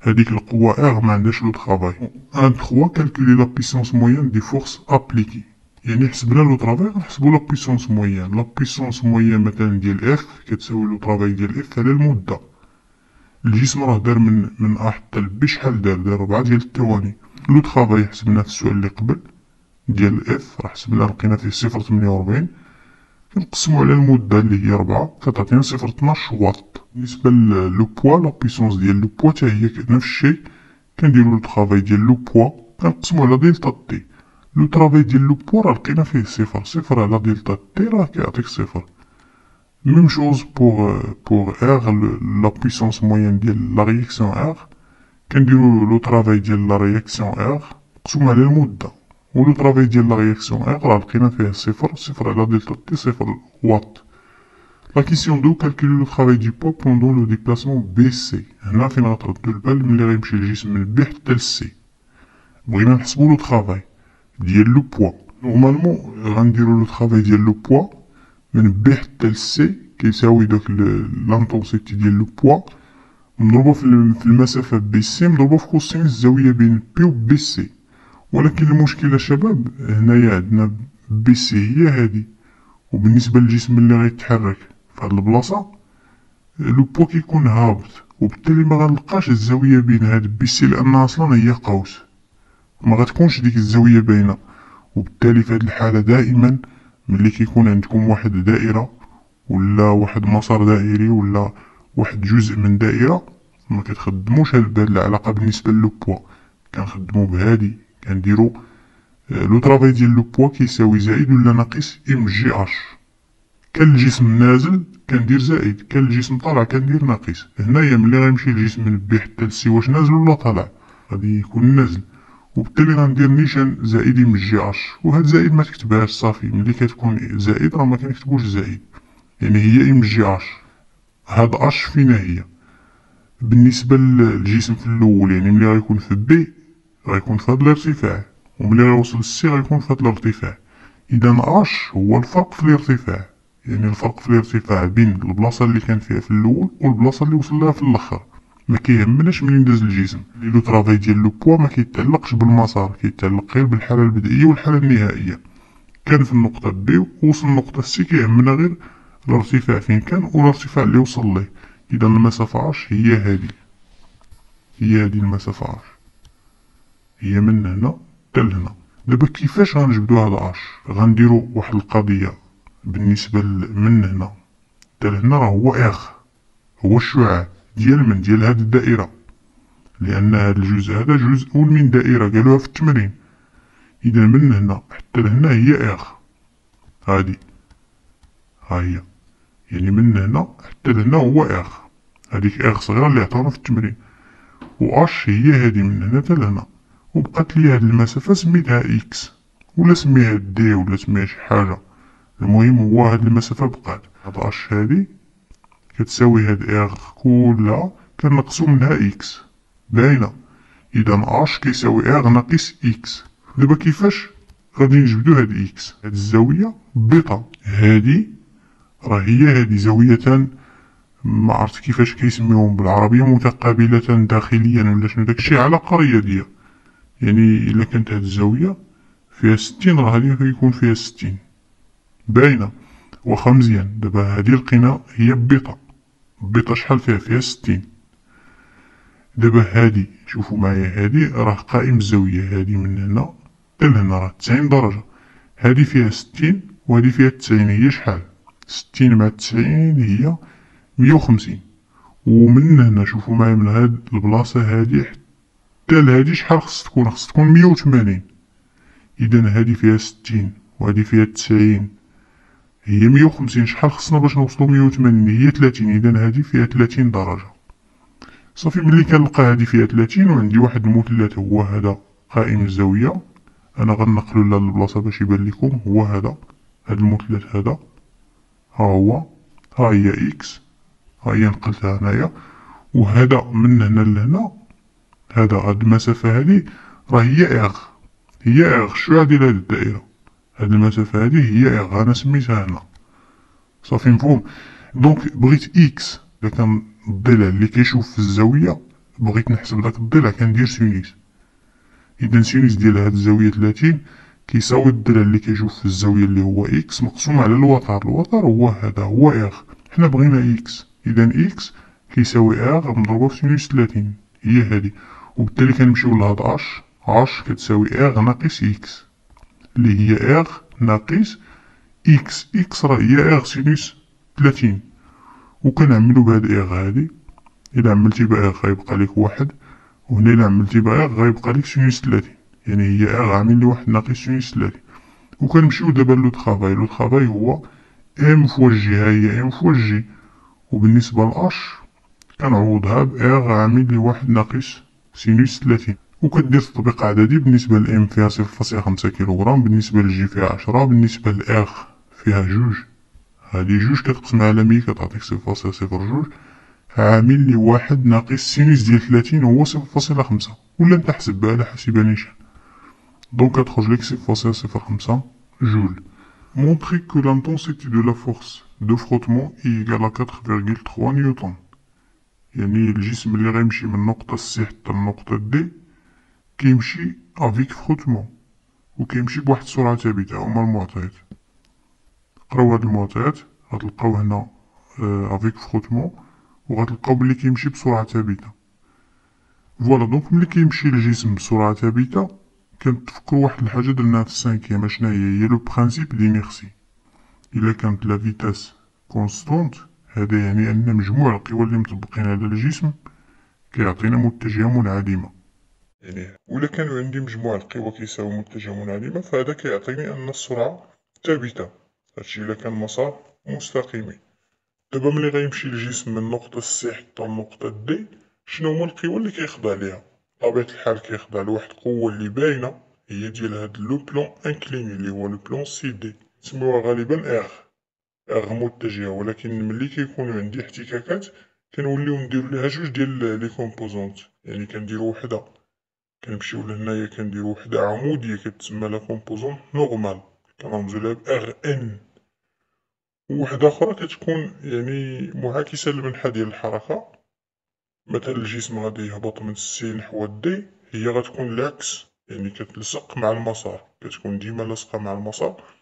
هذيك القوة R ما عندهاش le travail un trois calculer la puissance moyenne des forces appliquées يعني حسبنا le travail غنحسبو la puissance moyenne la puissance moyenne مثلا ديال F كتساوي le travail ديال F على المدة الجسم راه دار من من A حتى ل B شحال دار دار ربعة ديال الثواني le travail حسبناه في السؤال اللي قبل ديال F راه حسبنا لقينا فيه صفر تمنية وربعين كنقسمو على المدة اللي هي ربعة كتعطينا صفر طناش واط. بالنسبة le poids la puissance ديال le poids تا هي نفس الشيء. كنديرو le travail ديال le poids كنقسمو على delta t le travail ديال le poids راه لقينا فيه صفر. صفر على delta t راه كيعطيك صفر. même chose pour pour R la puissance moyenne ديال la réaction R كنديرو le travail ديال la réaction R مقسوم على المدة. و le travail ديال la réaction R راه لقينا فيه صفر صفر على delta t صفر واط la question de calculer le travail du poids pendant le déplacement BC هنا فين غتردو البال ملي غيمشي الجسم من B حتى ل C بغينا نحسبو le travail ديال le poids normalement غنديرو le travail ديال le poids من B حتى ل C كيساوي داك l'intensité ديال le poids نضربو في المسافة BC نضربو في cosinus الزاوية بين P و BC ولكن المشكلة شباب هنايا عندنا BC هي هادي. وبالنسبة للجسم اللي غيتحرك في هاد البلاصة le poids كيكون هابط. وبالتالي ما غنلقاش الزاوية بين هاد BC لأنها أصلا هي قوس. ما غتكونش ديك الزاوية باينة. وبالتالي في هاد الحالة دائما ملي كيكون عندكم واحد دائرة ولا واحد مسار دائري ولا واحد جزء من دائرة ما كتخدموش هاد العلاقة بالنسبة le poids كنخدمو بهادي. كنديرو le travail ديال le poids كيساوي زائد ولا ناقص mgh كان الجسم نازل كندير زائد. كان الجسم طالع كندير ناقص. هنايا ملي غيمشي الجسم من B حتى ل C واش نازل ولا طالع؟ غادي يكون نازل. وبالتالي غندير نيشان زائد mgh وهاد زائد ما تكتبهاش صافي. ملي كتكون زائد راه ما كنكتبوش زائد. يعني هي mgh هاد h فينا هي؟ بالنسبة للجسم في الأول يعني ملي غيكون في B غيكون في هاد الارتفاع وملي غيوصل لل C غيكون في هاد الارتفاع. إذا اش هو الفرق في الارتفاع يعني الفرق في الارتفاع بين البلاصة اللي كان فيها في الأول والبلاصة اللي وصل لها في الأخر. ما كيهمناش منين داز الجسم. le travail ديال le poids ما كيتعلقش بالمسار كيتعلق غير بالحالة البدئية والحالة النهائية. كان في النقطة B ووصل النقطه C كيهمنا غير الارتفاع فين كان والارتفاع اللي وصل ليه. إذا المسافة اش هي هذه هي هذه المسافة اش هي من هنا حتى لهنا دابا كيفاش غنجبدو هاد اش غنديرو واحد القضية بالنسبة من هنا حتى لهنا راه هو إغ هو الشعاع ديال من؟ ديال هاد الدائرة. لأن هاد الجزء هذا جزء من دائرة قالوها في التمرين. إذا من هنا حتى لهنا هي إغ. هادي. ها هي. يعني من هنا حتى لهنا هو إغ. هذيك إغ صغيرة اللي عطاونا في التمرين. و اش هي هادي من هنا حتى لهنا. وبقات لي هاد المسافة سميتها x ولا سميها d ولا سميها شي حاجة. المهم هو هاد المسافة بقات. هاد اش هادي كتساوي هاد إغ كلها كنقصو منها x. باينة. إذا اش كيساوي إغ ناقص إكس. دابا كيفاش غادي نجبدو هاد x؟ هاد الزاوية بيتا هادي راه هي هادي زاويتان ما عرفت كيفاش كيسميوهم بالعربية متقابلتان داخليا ولا شنو؟ داكشي على قرية يعني إلا كانت هاد الزاوية فيها ستين راه هادي غيكون فيها ستين. باينة واخا مزيان. دابا هادي لقينا هي بيطة. بيطة شحال فيها؟ فيها ستين. دابا هادي شوفو معايا هادي راه قائم الزاوية. هادي من هنا حتى لهنا راه تسعين درجة. هادي فيها ستين وهادي فيها تسعين. هي شحال؟ ستين مع تسعين هي مية وخمسين. ومن هنا شوفو معايا من هاد البلاصة هادي حتى لهادي شحال خص تكون؟ خص تكون مية وثمانين. إذا هادي فيها ستين وهادي فيها تسعين. هي مية وخمسين. شحال خصنا باش نوصلو مية وثمانين؟ هي تلاتين. إذا هادي فيها تلاتين درجة. صافي ملي كنلقى هادي فيها تلاتين وعندي واحد المثلث هو هذا قائم الزاوية. أنا غنقلو لهاد البلاصة باش يبان لكم. هو هذا. هاد المثلث هذا. ها هو. ها هي إكس. ها هي نقلتها هنايا. وهذا من هنا لهنا. هذا هاد المسافة هادي راه هي إغ هي إغ. الشعاع ديال هاد الدائرة هاد المسافة هادي هي إغ. أنا سميتها هنا صافي مفهوم. donc بغيت x إذا كان الضلع اللي كيشوف في الزاوية بغيت نحسب داك الضلع كندير sinus إذا sinus ديال هاد الزاوية تلاتين كيساوي الضلع اللي كيشوف في الزاوية اللي هو x مقسوم على الوتر. الوتر هو هذا هو إغ. حنا بغينا x إذا إكس كيساوي إغ مضروبة في sinus تلاتين هي هادي وبالتالي كنمشيو لهاد أش أش كتساوي إغ ناقص إكس اللي هي r ناقص x x راه هي r sinus تلاتين وكنعملو بهاد إغ هادي. إلا عملتي بها إغ غيبقى ليك واحد. وهنا إلا عملتي بها r غيبقى ليك sinus تلاتين يعني هي إغ عامل لي واحد ناقص sinus تلاتين وكنمشيو دابا le travail le travail هو m fois g ها هي m fois g وبالنسبة لأش كنعوضها بإغ عامل لي واحد ناقص sinus تلاتين وكدير تطبيق عددي بالنسبة ل m فيها صفر فاصلة خمسة كيلوغرام بالنسبة لجي فيها عشرة بالنسبة لإغ فيها جوج. هادي جوج كتقسم على مية كتعطيك صفر فاصلة صفر جوج. عامل لي واحد ناقص sinus ديال تلاتين هو صفر فاصلة خمسة. ولا نتا حسب بها على حاسبة نيشان donc كتخرج لك صفر فاصلة صفر خمسة جول Montrer que l'intensité de la force de frottement est égale à 4,3 نيوتن يعني الجسم اللي غيمشي من نقطة C حتى النقطة D كيمشي avec frottement وكيمشي بواحد السرعة ثابتة هما المعطيات. قراو هاد المعطيات غتلقاو هنا avec frottement وغتلقاو بلي كيمشي بسرعة ثابتة. voilà donc ملي كيمشي الجسم بسرعة ثابتة كنتفكرو واحد الحاجة درناها في ال tronc commun شناهي هي؟ le principe d'inertie إلا كانت la vitesse constante هذا يعني أن مجموع القوى اللي مطبقين على الجسم كيعطينا متجهة منعدمة يعني ولا كانوا عندي مجموع القوى كيساوي متجهة منعدمة فهذا كيعطيني أن السرعة ثابتة. هادشي إلا كان مسار مستقيمي. دابا ملي غيمشي الجسم من نقطة C حتى النقطة D شنو هما القوى اللي كيخضع ليها؟ بطبيعة الحال كيخضع لواحد القوة اللي باينة هي ديال هاد le plan incliné اللي هو le plan CD. سموها غالبا R R متجهة ولكن ملي كيكونو عندي احتكاكات كنوليو نديرو ليها جوج ديال les composantes. يعني كنديرو وحدة. كنمشيو لهنايا كنديرو وحدة عمودية كتسمى la composante normale. كنرمزو لها ب RN ووحدة أخرى كتكون يعني معاكسة للمنحى ديال الحركة. مثلا الجسم غادي يهبط من ال C نحو ال D. هي غتكون العكس. يعني كتلصق مع المسار. كتكون ديما لاصقة مع المسار.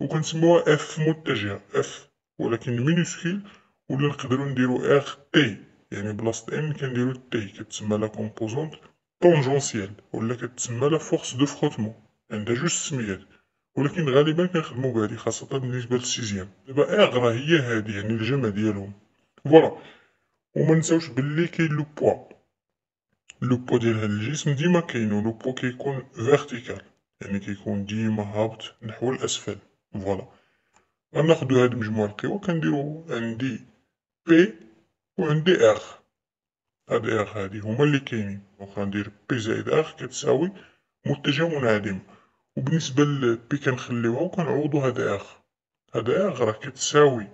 وكنسموها F متجهة F ولكن minuscule ولا نقدرو نديرو RT يعني بلاصة N كنديرو T كتسمى la composante tangentielle ولا كتسمى la force de frottement عندها جوج سميات. ولكن غالبا كنخدمو بهادي خاصة بالنسبة لل sixième. دابا R راه هي هادي يعني الجمع ديالهم. Voilà وما نساوش بلي كاين le poids le poids ديال هاد الجسم ديما كاين le poids كيكون vertical يعني كيكون ديما هابط نحو الأسفل. Voilà غناخدو هاد مجموع القوى كنديرو عندي P و عندي R هاد R هادي هما اللي كاينين donc غندير P زائد R كتساوي متجه منعدم وبالنسبة ل P كنخليوها وكنعوضو هاد R هاد R راه كتساوي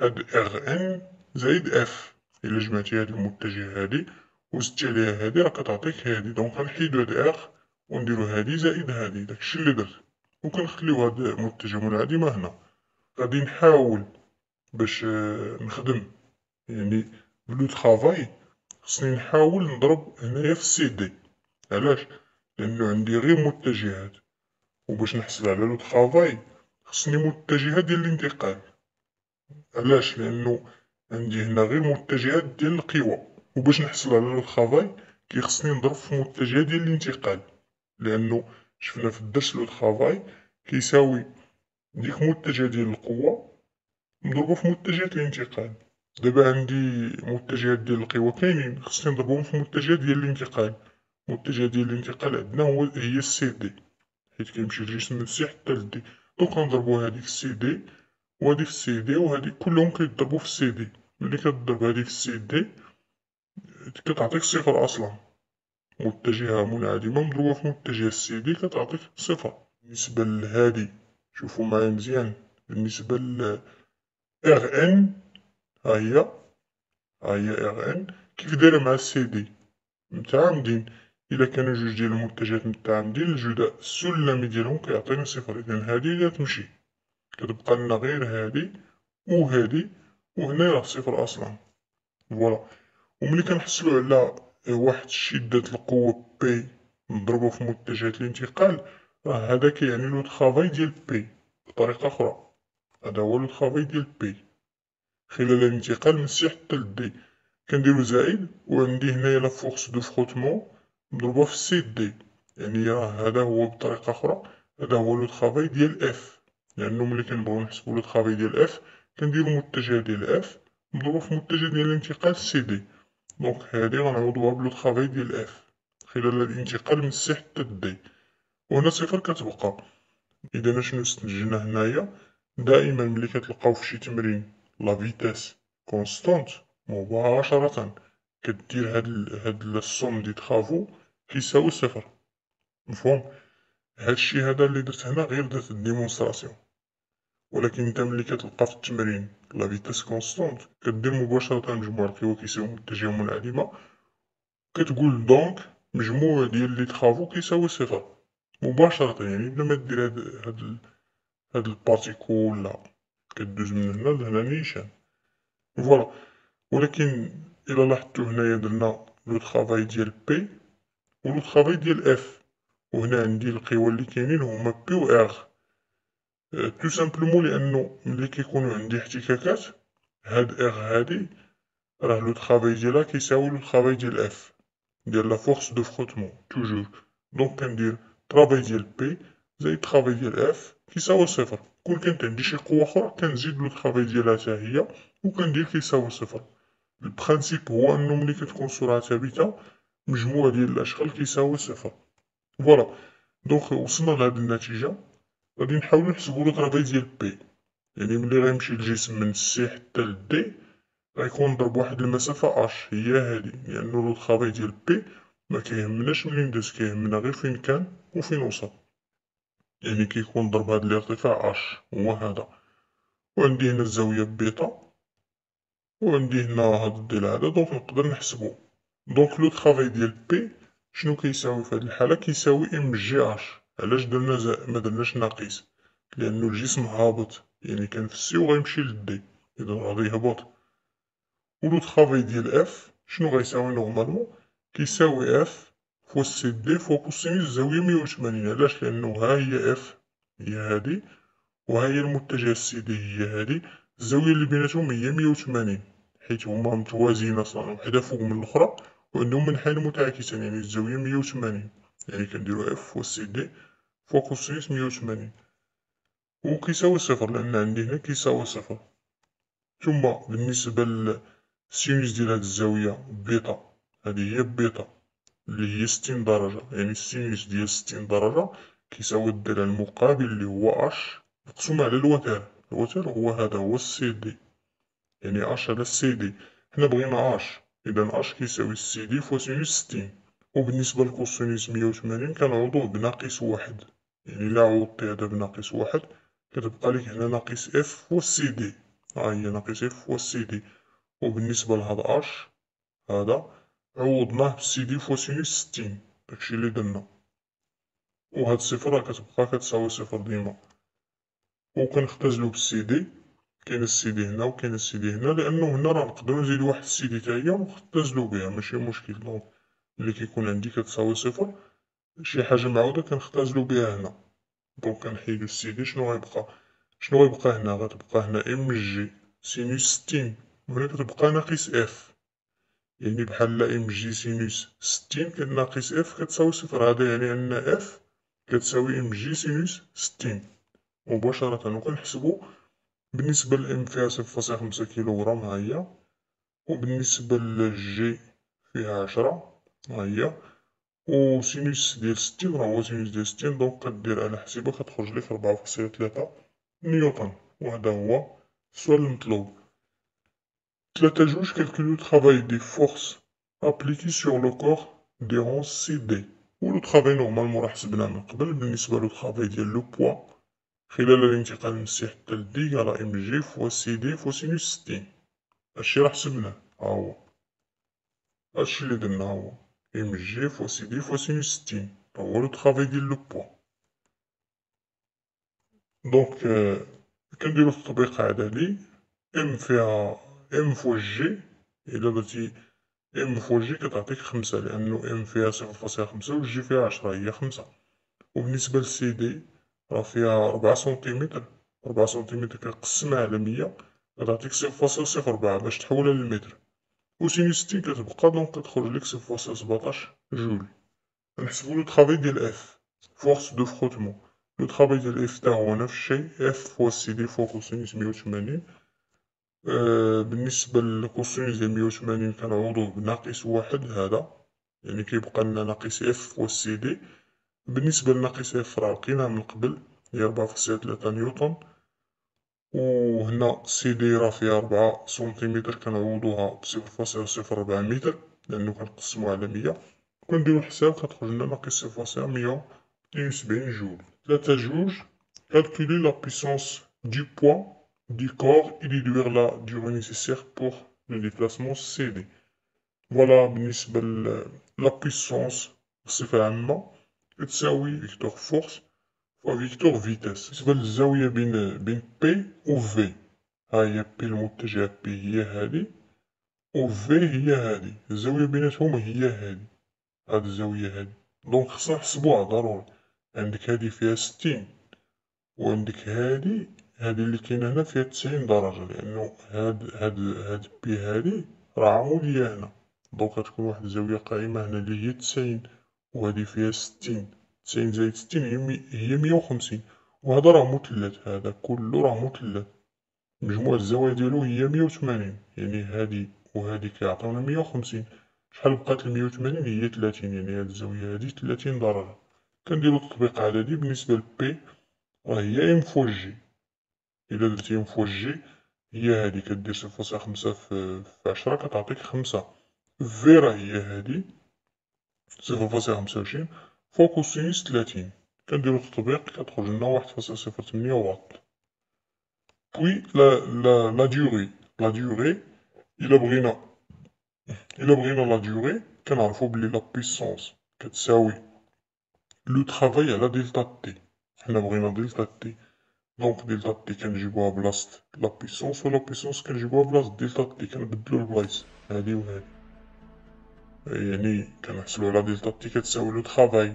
هاد RN زائد F الا جمعتي هاد المتجه هادي وزدتي عليها هادي راه كتعطيك هادي donc غنحيدو هاد R ونديرو هادي زائد هادي داكشي اللي درت وكنخليو هاد المتجه منعدمة هنا؟ غادي نحاول باش آه، نخدم. يعني ب le travail خصني نحاول نضرب هنايا في سي دي. علاش؟ لأنه عندي غير متجهات. وباش نحصل على le travail خصني متجهات ديال الانتقال. علاش؟ لأنه عندي هنا غير متجهات ديال القوى. وباش نحصل على le travail كيخصني نضرب في متجهات ديال الانتقال. لأنه شفنا في الدرس le travail كيساوي ديك متجه ديال القوة مضروبة في متجهة الانتقال. دابا عندي متجهات ديال القوى كاينين خصني نضربهم في متجه ديال الانتقال. متجه ديال الانتقال عندنا هو هي السي دي حيت كيمشي الجسم من C حتى ل D donc غنضربو هادي في سي دي وهادي في سي دي وهادي كلهم كيضربو في سي دي ملي كتضرب هادي في سي دي كتعطيك صفر أصلا. متجهة منعدمة مضروبة في متجه السي دي كتعطيك صفر بالنسبة لهادي شوفوا معايا مزيان. بالنسبة ل RN ها هي ها هي RN. كيف دايرة مع السي دي متعامدين إلا كانوا جوج ديال المتجهات متعامدين الجداء السلمي ديالهم كيعطيني صفر إذا هادي اللي تمشي. كتبقى لنا غير هادي وهادي وهنا راه صفر أصلا. Voilà. وملي كنحصلو على واحد شدة القوة P نضربو في متجهات الانتقال راه هذا كيعني le travail ديال P بطريقة أخرى. هذا هو le travail ديال P خلال الانتقال من C حتى ل D كنديرو زائد وعندي هنايا la force de frottement مضروبة في سي دي يعني راه هذا هو بطريقة أخرى. هذا هو le travail ديال F لأنه ملي كنبغيو نحسبو le travail ديال F كنديرو متجه ديال F مضروبة في متجه ديال الانتقال CD donc هادي غنعوضوها ب le travail ديال F خلال الانتقال من C حتى D وهنا صفر كتبقى. إذا شنو استنتجنا هنايا؟ دائما ملي كتلقاو في شي تمرين la vitesse constante مباشرة كدير هاد ال هاد ال somme des travaux كيساوي صفر. مفهوم؟ هادشي هذا اللي درت هنا غير درت ال démonstration. ولكن إنت ملي كتلقى في التمرين la vitesse constante كدير مباشرة مجموع القوى متجهة منعدمة كتقول donc مجموع ديال les travaux كيساوي صفر مباشرة يعني بلا ما دير هاد هاد هاد ال partie كلها كدوز من هنا لهنا نيشان voilà ولكن إلا لاحظتو هنايا درنا le travail ديال P و le travail ديال F وهنا عندي القوى اللي كاينين هما P و R tout simplement لأنو ملي كيكونو عندي احتكاكات هاد R هادي راه le travail ديالها كيساوي le travail ديال F ديال la force de frottement toujours donc كندير travail ديال P زائد travail ديال F كيساوي صفر. كون كانت عندي شي قوة أخرى كنزيد le travail ديالها حتى هي وكندير كيساوي صفر. ال principe هو أنو ملي كتكون سرعة ثابتة مجموع ديال الأشغال كيساوي صفر. Voilà donc وصلنا لهاد النتيجة. غادي نحاولو نحسبو travail ديال P يعني ملي غيمشي الجسم من C حتى ل D غيكون ضرب واحد المسافة H هي هادي. لأنو le travail ديال P ما كيهمناش منين داز كيهمنا غير فين كان وفين وصل. يعني كيكون ضرب هاد الارتفاع H هو هذا. وعندي هنا الزاوية بيتا وعندي هنا هاد الضلع هذا. donc نقدر نحسبو. donc le travail ديال P شنو كيساوي في هاد الحالة؟ كيساوي MGH علاش درنا زائد ما درناش ناقص؟ لأنو الجسم هابط يعني كان في ال C وغيمشي لل D إذا غادي يهبط و le travail ديال F شنو غيساوي normalement؟ كيساوي F fois CD fois cosinus الزاوية مية وتمانين. علاش؟ لأنو ها هي F هي هادي وها هي المتجه سي دي هي هادي. الزاوية اللي بيناتهم هي مية وتمانين حيت هما متوازيين أصلا وحدة فوق من الأخرى وعندهم منحين متعاكسين يعني الزاوية مية وتمانين. يعني كنديرو F CD fois cosinus مية وتمانين وكيساوي صفر لأن عندي هنا كيساوي صفر ثم بالنسبة لل sinus ديال هاد الزاوية بيتا هادي هي بيتا اللي هي ستين درجة يعني ال sinus ديال ستين درجة كيساوي الضلع المقابل اللي هو H مقسوم على الوتر الوتر هو هذا هو السي دي يعني h على السي دي حنا بغينا h اذا h كيساوي ال CD fois sinus ستين وبالنسبة ل cosinus مية وثمانين كنعوضوه بناقص واحد. يعني إلا عوضتي هذا بناقص واحد. كتبقى لك هنا ناقص F fois CD ها هي ناقص F fois CD وبالنسبة لهاد h هذا عوضناه بال CD fois sinus ستين. داكشي اللي درنا. وهاد الصفر كتبقى كتساوي صفر ديما. وكنختزلو بالسي دي كاين السي دي هنا وكاين السي دي هنا لأنه هنا راه نقدرو نزيدو واحد السي دي تا هي ونختزلو بها. ماشي مشكل. donc ملي كيكون عندي كتساوي صفر شي حاجة معودة كنختزلو بها هنا. donc كنحيدو ال C شنو غيبقى؟ شنو غيبقى هنا؟ غتبقى هنا mg sinus ستين. وهنا كتبقى ناقص F يعني بحال mg sinus ستين كناقص F كتساوي صفر. هذا يعني أن F كتساوي mg sinus ستين. مباشرة وكنحسبو بالنسبة ل m فيها صفر فاصلة خمسة كيلوغرام ها هي. وبالنسبة للجي فيها عشرة. هي. و sinus ديال ستين راه هو sinus ديال ستين donc كدير على حسيبة كتخرج لك ربعة فاصلة تلاتة نيوتن. وهذا هو السؤال المطلوب تلاتة جوج calcule le travail des forces appliquées sur le corps durant CD و le travail normalement راه حسبناه من قبل. بالنسبة le travail ديال le poids خلال الانتقال من C حتى ل D على mg fois CD fois sinus ستين هادشي راه حسبناه. ها هو. هادشي اللي درنا هو. fois CD fois sinus ستين هو le travail ديال le poids donc آه، كنديرو التطبيق عددي m فيها m fois g الا درتي m fois g كتعطيك خمسة لأنو m فيها صفر فاصلة خمسة و جي فيها عشرة هي خمسة وبالنسبة لسي دي راه فيها ربعة سنتيمتر ربعة سنتيمتر كنقسمها على مية كتعطيك صفر فاصلة صفر ربعة باش تحولها للمتر و sinus ستين كتبقى donc كتخرج لك صفر فاصلة سبعطاش جول نحسبو le travail ديال F force de frottement le travail ديال F تا هو نفس الشيء F fois CD fois cosinus مية وثمانين آه بالنسبة لل cosinus ديال مية وثمانين كنعوضوه بناقص واحد هذا. يعني كيبقى لنا ناقص F fois CD بالنسبة لناقص F راه لقيناه من قبل هي ربعة فاصلة تلاتة نيوتن. وهنا سي دي راه فيها ربعة سنتيمتر كنعوضوها بصفر فاصلة صفر ربعة متر لأنو كنقسمو على مية. كنديرو الحساب كتخرج لنا ناقص صفر فاصلة مية اثنين وسبعين جول. تلاتة جوج calculer la puissance du poids du corps et déduire la durée nécessaire pour le déplacement CD voilà بالنسبة la puissance بصفة عامة كتساوي vecteur force vecteur vitesse بالنسبة للزاوية بين بين P و V ها هي P المتجهة P هي هادي و V هي هادي الزاوية بيناتهم هي هادي هاد الزاوية هادي donc خصنا نحسبوها ضروري عندك هادي فيها ستين وعندك هادي هادي اللي كاينة هنا فيها تسعين درجة لأنو هاد هاد هاد P هادي راه عمودية هنا donc غتكون واحد الزاوية قائمة هنا اللي هي تسعين وهادي فيها ستين تسعين زايد ستين هي مية وخمسين. وهذا راه مثلث هذا كله راه مثلث مجموع الزوايا ديالو هي مية وثمانين. يعني هادي وهادي كيعطيونا مية وخمسين. شحال بقات المية وثمانين؟ هي تلاتين. يعني هاد الزاوية هادي تلاتين درجة كنديرو تطبيق عددي بالنسبة ل P راه هي m fois g إلا درتي m fois g هي هادي. كدير صفر فاصلة خمسة في عشرة كتعطيك خمسة. V راه هي هادي. صفر فاصلة خمسة وعشرين. fois cosinus تلاتين كنديرو التطبيق كتخرج لنا واحد فاصلة صفر تمنية واط. puis la la la durée la durée إلا بغينا. إلا بغينا la durée كنعرفو بلي la puissance كتساوي le travail على delta t حنا بغينا delta t donc delta t كنجيبوها بلاصة la puissance و la puissance كنجيبوها بلاصة delta t كنبدلو البلايص. هادي و هادي. يعني كنحسبو على delta t كتساوي le travail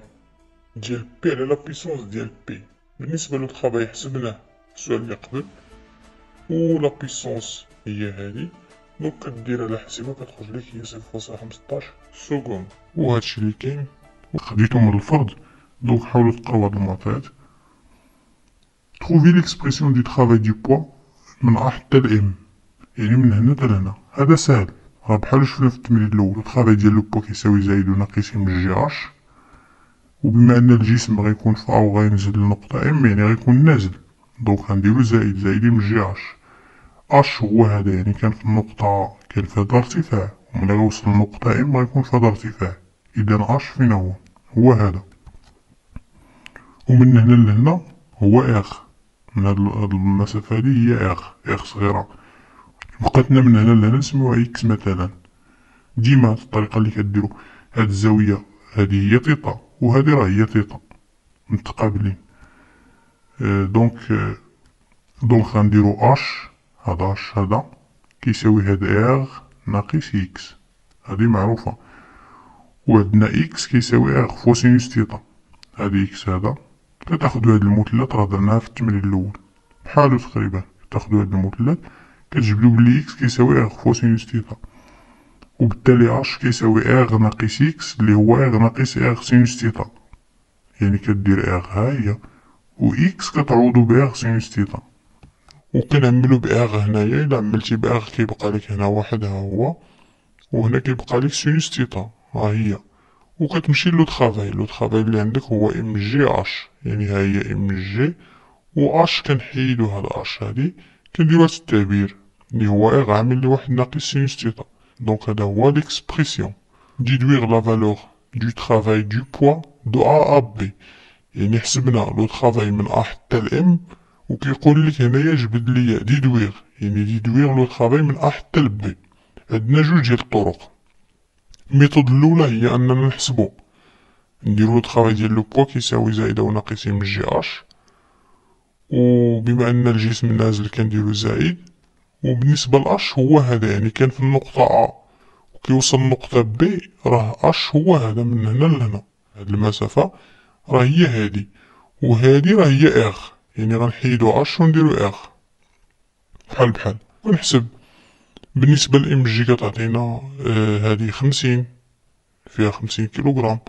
ديال P على la puissance ديال P بالنسبة le travail حسبناه السؤال اللي قبل و la puissance هي هادي donc كدير على حسيبة كتخرج ليك هي صفر فاصلة خمسطاش secondes هادشي اللي كاين خديتو من الفرض donc حاولو تلقاو هاد المعطيات trouver l'expression du travail du poids من A حتى ل M يعني من هنا لهنا. هذا ساهل راه بحال شفنا في التمرين الأول le travail ديال le كيساوي زايد وناقص من جي اش وبما أن الجسم غيكون في A وغينزل لنقطة M يعني غيكون نازل. donc غنديرو زايد زايدين من جي أش اش هو هذا؟ يعني كان في النقطة كان في هذا الارتفاع. وملي غيوصل لنقطة M غيكون في هذا الارتفاع. إذا أش فين هو؟ هو هذا. ومن هنا لهنا هو اخ من هاد المسافة هادي هي R R صغيرة. بقاتنا من هنا لهنا نسميوها x مثلا. ديما الطريقة اللي كديرو. هاد الزاوية هادي هي thêta وهادي راه هي thêta متقابلين. أه donc أه donc غنديرو اش هذا اش هذا. كيساوي هاد R ناقص x هادي معروفة. وعندنا x كيساوي R fois sinus thêta هادي x هذا. كتاخدو هاد المثلث راه درناها في التمرين الأول. بحالو تقريبا. كتاخدو هاد المثلث. كتجبدو بلي x كيساوي R fois sinus thêta وبالتالي اش كيساوي اغ ناقص إكس اللي هو R ناقص R sinus thêta يعني كدير R ها هي و x كتعوضو ب R sinus thêta وكنعملو ب R هنايا إلا عملتي ب R كيبقى لك هنا واحد ها هو وهنا كيبقى لك sinus thêta ها هي. وكتمشي le travail le travail اللي عندك هو m g h يعني ها هي m g و اش كنحيدو هاد اش هادي. كنديرو هاد التعبير. اللي هو R عامل لواحد ناقص sinus thêta donc هذا هو l'expression déduire la valeur du travail du poids de A à B يعني حسبنا le travail من A حتى ل M وكيقول لك هنايا جبد ليا déduire يعني déduire le travail من A حتى ل B عندنا جوج ديال الطرق. ال méthode الأولى هي أننا نحسبو. نديرو le travail ديال le poids كيساوي زائد أو ناقص من جي اش وبما أن الجسم نازل كنديرو زائد وبالنسبة لأش هو هذا يعني كان في النقطة A وكيوصل النقطة B راه أش هو هذا من هنا لهنا. هاد المسافة راه هي هادي وهادي راه هي R يعني غنحيدو أش ونديرو اخ بحال بحال. ونحسب. بالنسبة ل m g كتعطينا آه هادي خمسين فيها خمسين كيلوغرام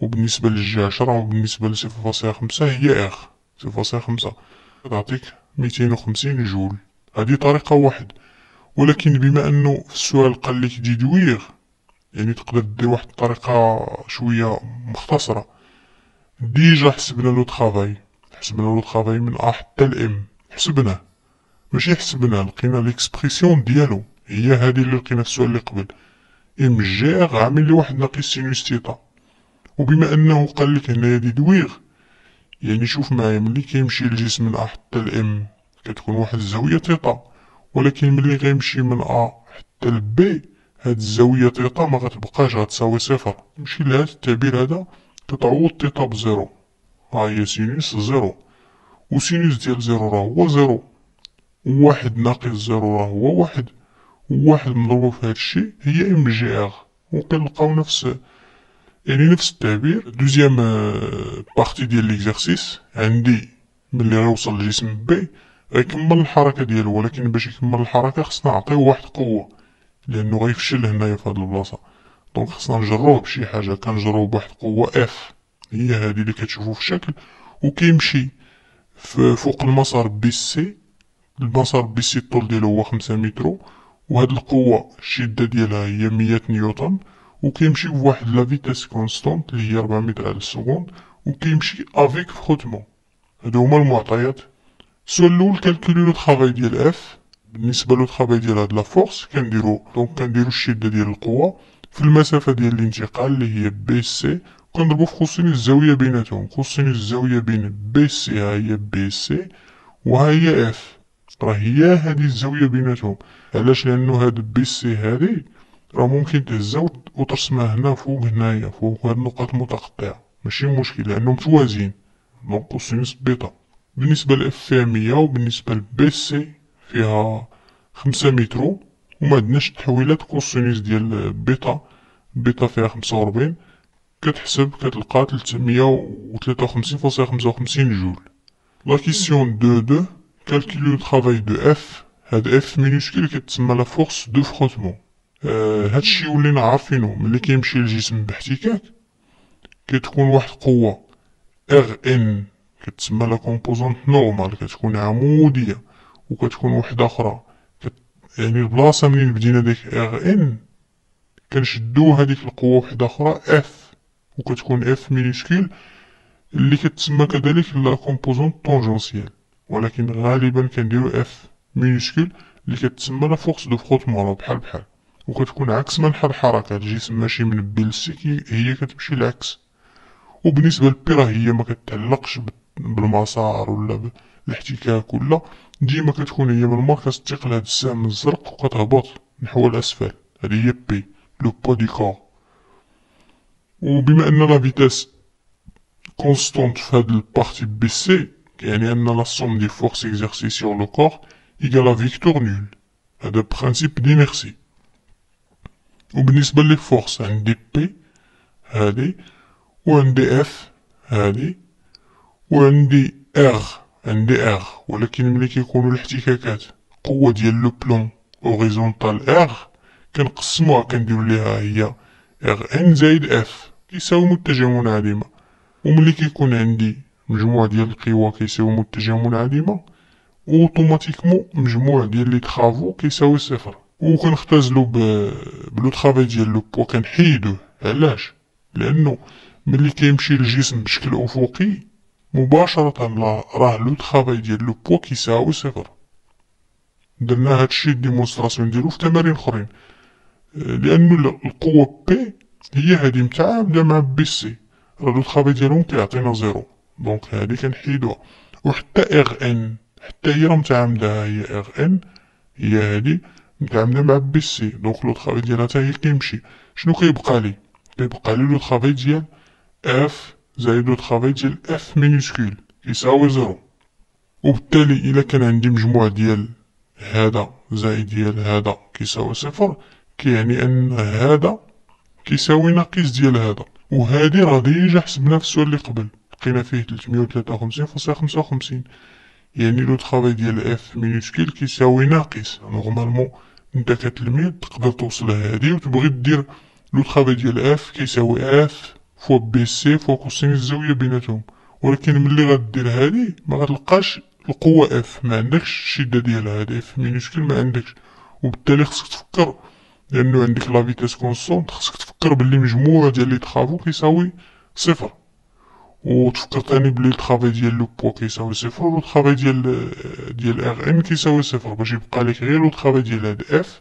وبالنسبة للجي عشرة وبالنسبة لصفر فاصلة خمسة هي R 0.5 تعطيك 250 جول. هذه طريقة واحد. ولكن بما أنه في السؤال قال لك déduire يعني تقدر دير واحد الطريقة شوية مختصرة. déjà حسبنا le travail. حسبنا le travail من A حتى ال M حسبناه ماشي حسبنا لقينا l'expression ديالو. هي هذه اللي لقينا في السؤال اللي قبل. إم جي عامل لي واحد ناقص sinus thêta وبما أنه قال لك هنايا déduire يعني شوف معايا ملي كيمشي الجسم من A حتى ل M كتكون واحد الزاوية thêta ولكن ملي غيمشي من A حتى ل B هاد الزاوية thêta ما غتبقاش غتساوي صفر. تمشي لهاد التعبير هذا كتعوض thêta ب zéro. ها هي sinus zéro. و sinus ديال zéro راه هو zéro. واحد ناقص zéro راه هو واحد. واحد مضروب في هادشي هي إم جي اغ وكنلقاو نفس يعني نفس التعبير deuxième partie ديال l'exercice عندي ملي غيوصل الجسم B غيكمل الحركة ديالو ولكن باش يكمل الحركة خصنا نعطيه واحد قوة لأنه غيفشل هنايا في هاد البلاصة donc خصنا نجروه بشي حاجة كنجروه بواحد قوة F هي هادي اللي كتشوفو في الشكل وكيمشي فوق المسار BC المسار BC الطول ديالو هو خمسة مترو وهاد القوة الشدة ديالها هي مية نيوتن وكيمشي بواحد la vitesse constante اللي هي ربع متر على السكوند وكيمشي avec frottement هادو هما المعطيات. السؤال الأول calculer le travail ديال F. بالنسبة le travail ديال هاد la force كنديرو donc كنديرو الشدة ديال القوة. في المسافة ديال الانتقال اللي هي BC كنضربو في cosinus الزاوية بيناتهم. cosinus الزاوية بين BC ها هي BC وها هي F. راه هي هادي الزاوية بيناتهم. علاش؟ لأنه هاد BC هادي راه ممكن تهزها وترسمها هنا فوق هنايا فوق هاد النقط المتقطعه ماشي مشكل لانهم متوازيين donc cosinus bêta بالنسبة ل F مية وبالنسبة ل BC فيها خمسة مترو وما عندناش تحويلات cosinus ديال bêta bêta فيها خمسة وربعين كتحسب كتلقى تلتمية وتلاتة وخمسين فاصلة خمسة وخمسين جول la question deux deux calculer le travail de f هاد f minuscule كتسمى la force de frottement آه هادشي ولينا عارفينو ملي كيمشي الجسم باحتكاك كتكون واحد القوة RN كتسمى la composante normale كتكون عمودية وكتكون وحدة أخرى. كت... يعني البلاصة منين بدينا ديك RN كنشدو هاديك القوة وحدة أخرى f وكتكون f minuscule اللي كتسمى كذلك la composante tangentielle ولكن غالبا كنديرو f minuscule اللي كتسمى la force de frottement بحال بحال. وكتكون عكس منحى الحركة الجسم ماشي من ل C هي كتمشي العكس. وبالنسبة لل P راه هي ما كتعلقش بالمسار ولا بالاحتكاك ولا ديما كتكون هي من مركز الثقل هاد السهم الزرق وكتهبط نحو الأسفل. هادي هي P le poids du corps وبما أن la vitesse constante في هاد ال partie BC يعني أن la somme des forces exercées sur le corps égale vecteur nul هذا principe d'inertie وبالنسبة les forces عندي P هادي وعندي F هادي وعندي R عندي R ولكن ملي كيكونو الاحتكاكات قوة ديال le plan horizontal R كنقسموها كنديرو ليها هي RN زائد F كيساوي متجه منعدمة وملي كيكون عندي مجموع ديال القوى كيساوي متجه منعدمة automatiquement مجموع ديال les travaux كيساوي صفر. وكنختزلو ب le travail ديال le poids كنحيدوه علاش؟ لأنه ملي كيمشي الجسم بشكل أفقي مباشرة راه le travail ديال le poids كيساوي صفر درنا هادشي démonstration ديالو في تمارين أخرين. لأنه القوة P هي هادي متعامدة مع BC راه le travail ديالهم كيعطينا zéro. donc هادي كنحيدوها. وحتى RN حتى هي راه هي RN هي هادي. متعامدة مع BC donc le travail ديالها حتى هي كيمشي شنو كيبقى لي كيبقى لي le travail ديال F زائد le travail ديال f minuscule كيساوي zéro وبالتالي الا كان عندي مجموع ديال هذا زائد ديال هذا كيساوي صفر كيعني ان هذا كيساوي ناقص ديال هذا وهذه راه déjà حسبناها في السؤال اللي قبل لقينا فيه 353.55 يعني le travail ديال f minuscule كيساوي ناقص. normalement أنت كتلميذ تقدر توصل لهادي وتبغي دير le travail ديال F كيساوي F fois BC fois cosinus الزاوية بيناتهم. ولكن ملي غدير هادي ما غتلقاش القوة f ما عندكش الشدة ديالها هادي. f minuscule ما عندكش. وبالتالي خصك تفكر لأنه عندك la vitesse constante خصك تفكر بلي مجموع ديال les travaux كيساوي صفر. وتفكر تاني بلي ال travail ديال le poids كيساوي صفر و ال travail ديال ديال RN كيساوي صفر باش يبقى لك غير le travail ديال هاد F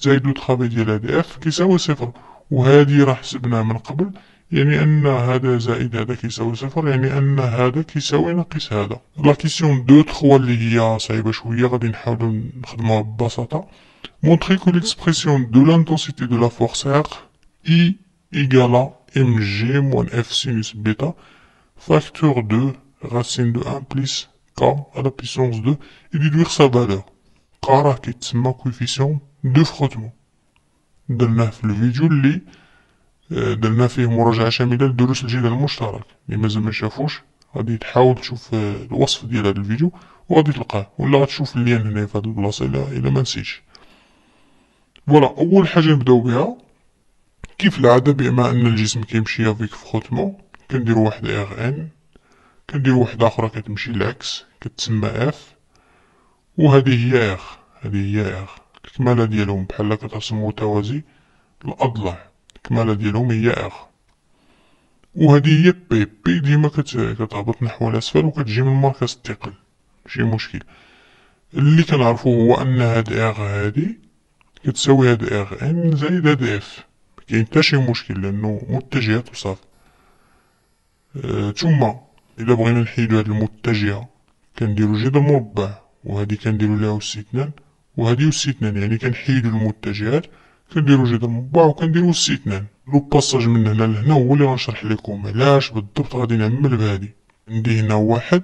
زائد le travail ديال هاد f كيساوي صفر وهادي راه حسبناها من قبل يعني ان هذا زائد هذا كيساوي صفر يعني ان هذا كيساوي ناقص هذا la question deux trois اللي هي صعيبه شوية غادي نحاولو نخدموها ببساطه montrer que l'expression de l'intensité de la force R I égale à mg moins f sinus bêta facteur 2 racine de 1 plus k à la puissance 2 et déduire sa valeur. K راه كيتسمى coefficient de frottement. درناه في الفيديو اللي درنا فيه مراجعة شاملة لدروس الجدل المشترك اللي مازال ما شافوش غادي تحاول تشوف الوصف ديال هذا الفيديو وغادي تلقاه ولا غتشوف ال lien هنا في هاد البلاصة الا الا ما نسيتش voilà اول حاجة نبداو بها كيف العادة بما ان الجسم كيمشي avec frottement كنديرو واحد RN كنديرو واحدة أخرى كتمشي العكس كتسمى f وهذه هي R هذه هي R الكمالة ديالهم بحال كترسم متوازي الاضلاع الكمالة ديالهم هي R وهذه هي P P ديما كتهبط نحو الأسفل وكتجي من مركز الثقل. ماشي مشكل. اللي كنعرفو هو أن هاد R هادي كتساوي هاد RN زائد هاد f مكاين حتى شي مشكل لأنه متجهات وصافي. ثم الا بغينا نحيدو هاد المتجهة كنديرو جذر مربع وهادي كنديرو ليها أس اثنان وهادي أس اثنان يعني كنحيدو المتجهات كنديرو جذر مربع وكنديرو أس اثنان le passage من هنا لهنا هو اللي غنشرح لكم علاش بالضبط غادي نعمل بهادي. عندي هنا واحد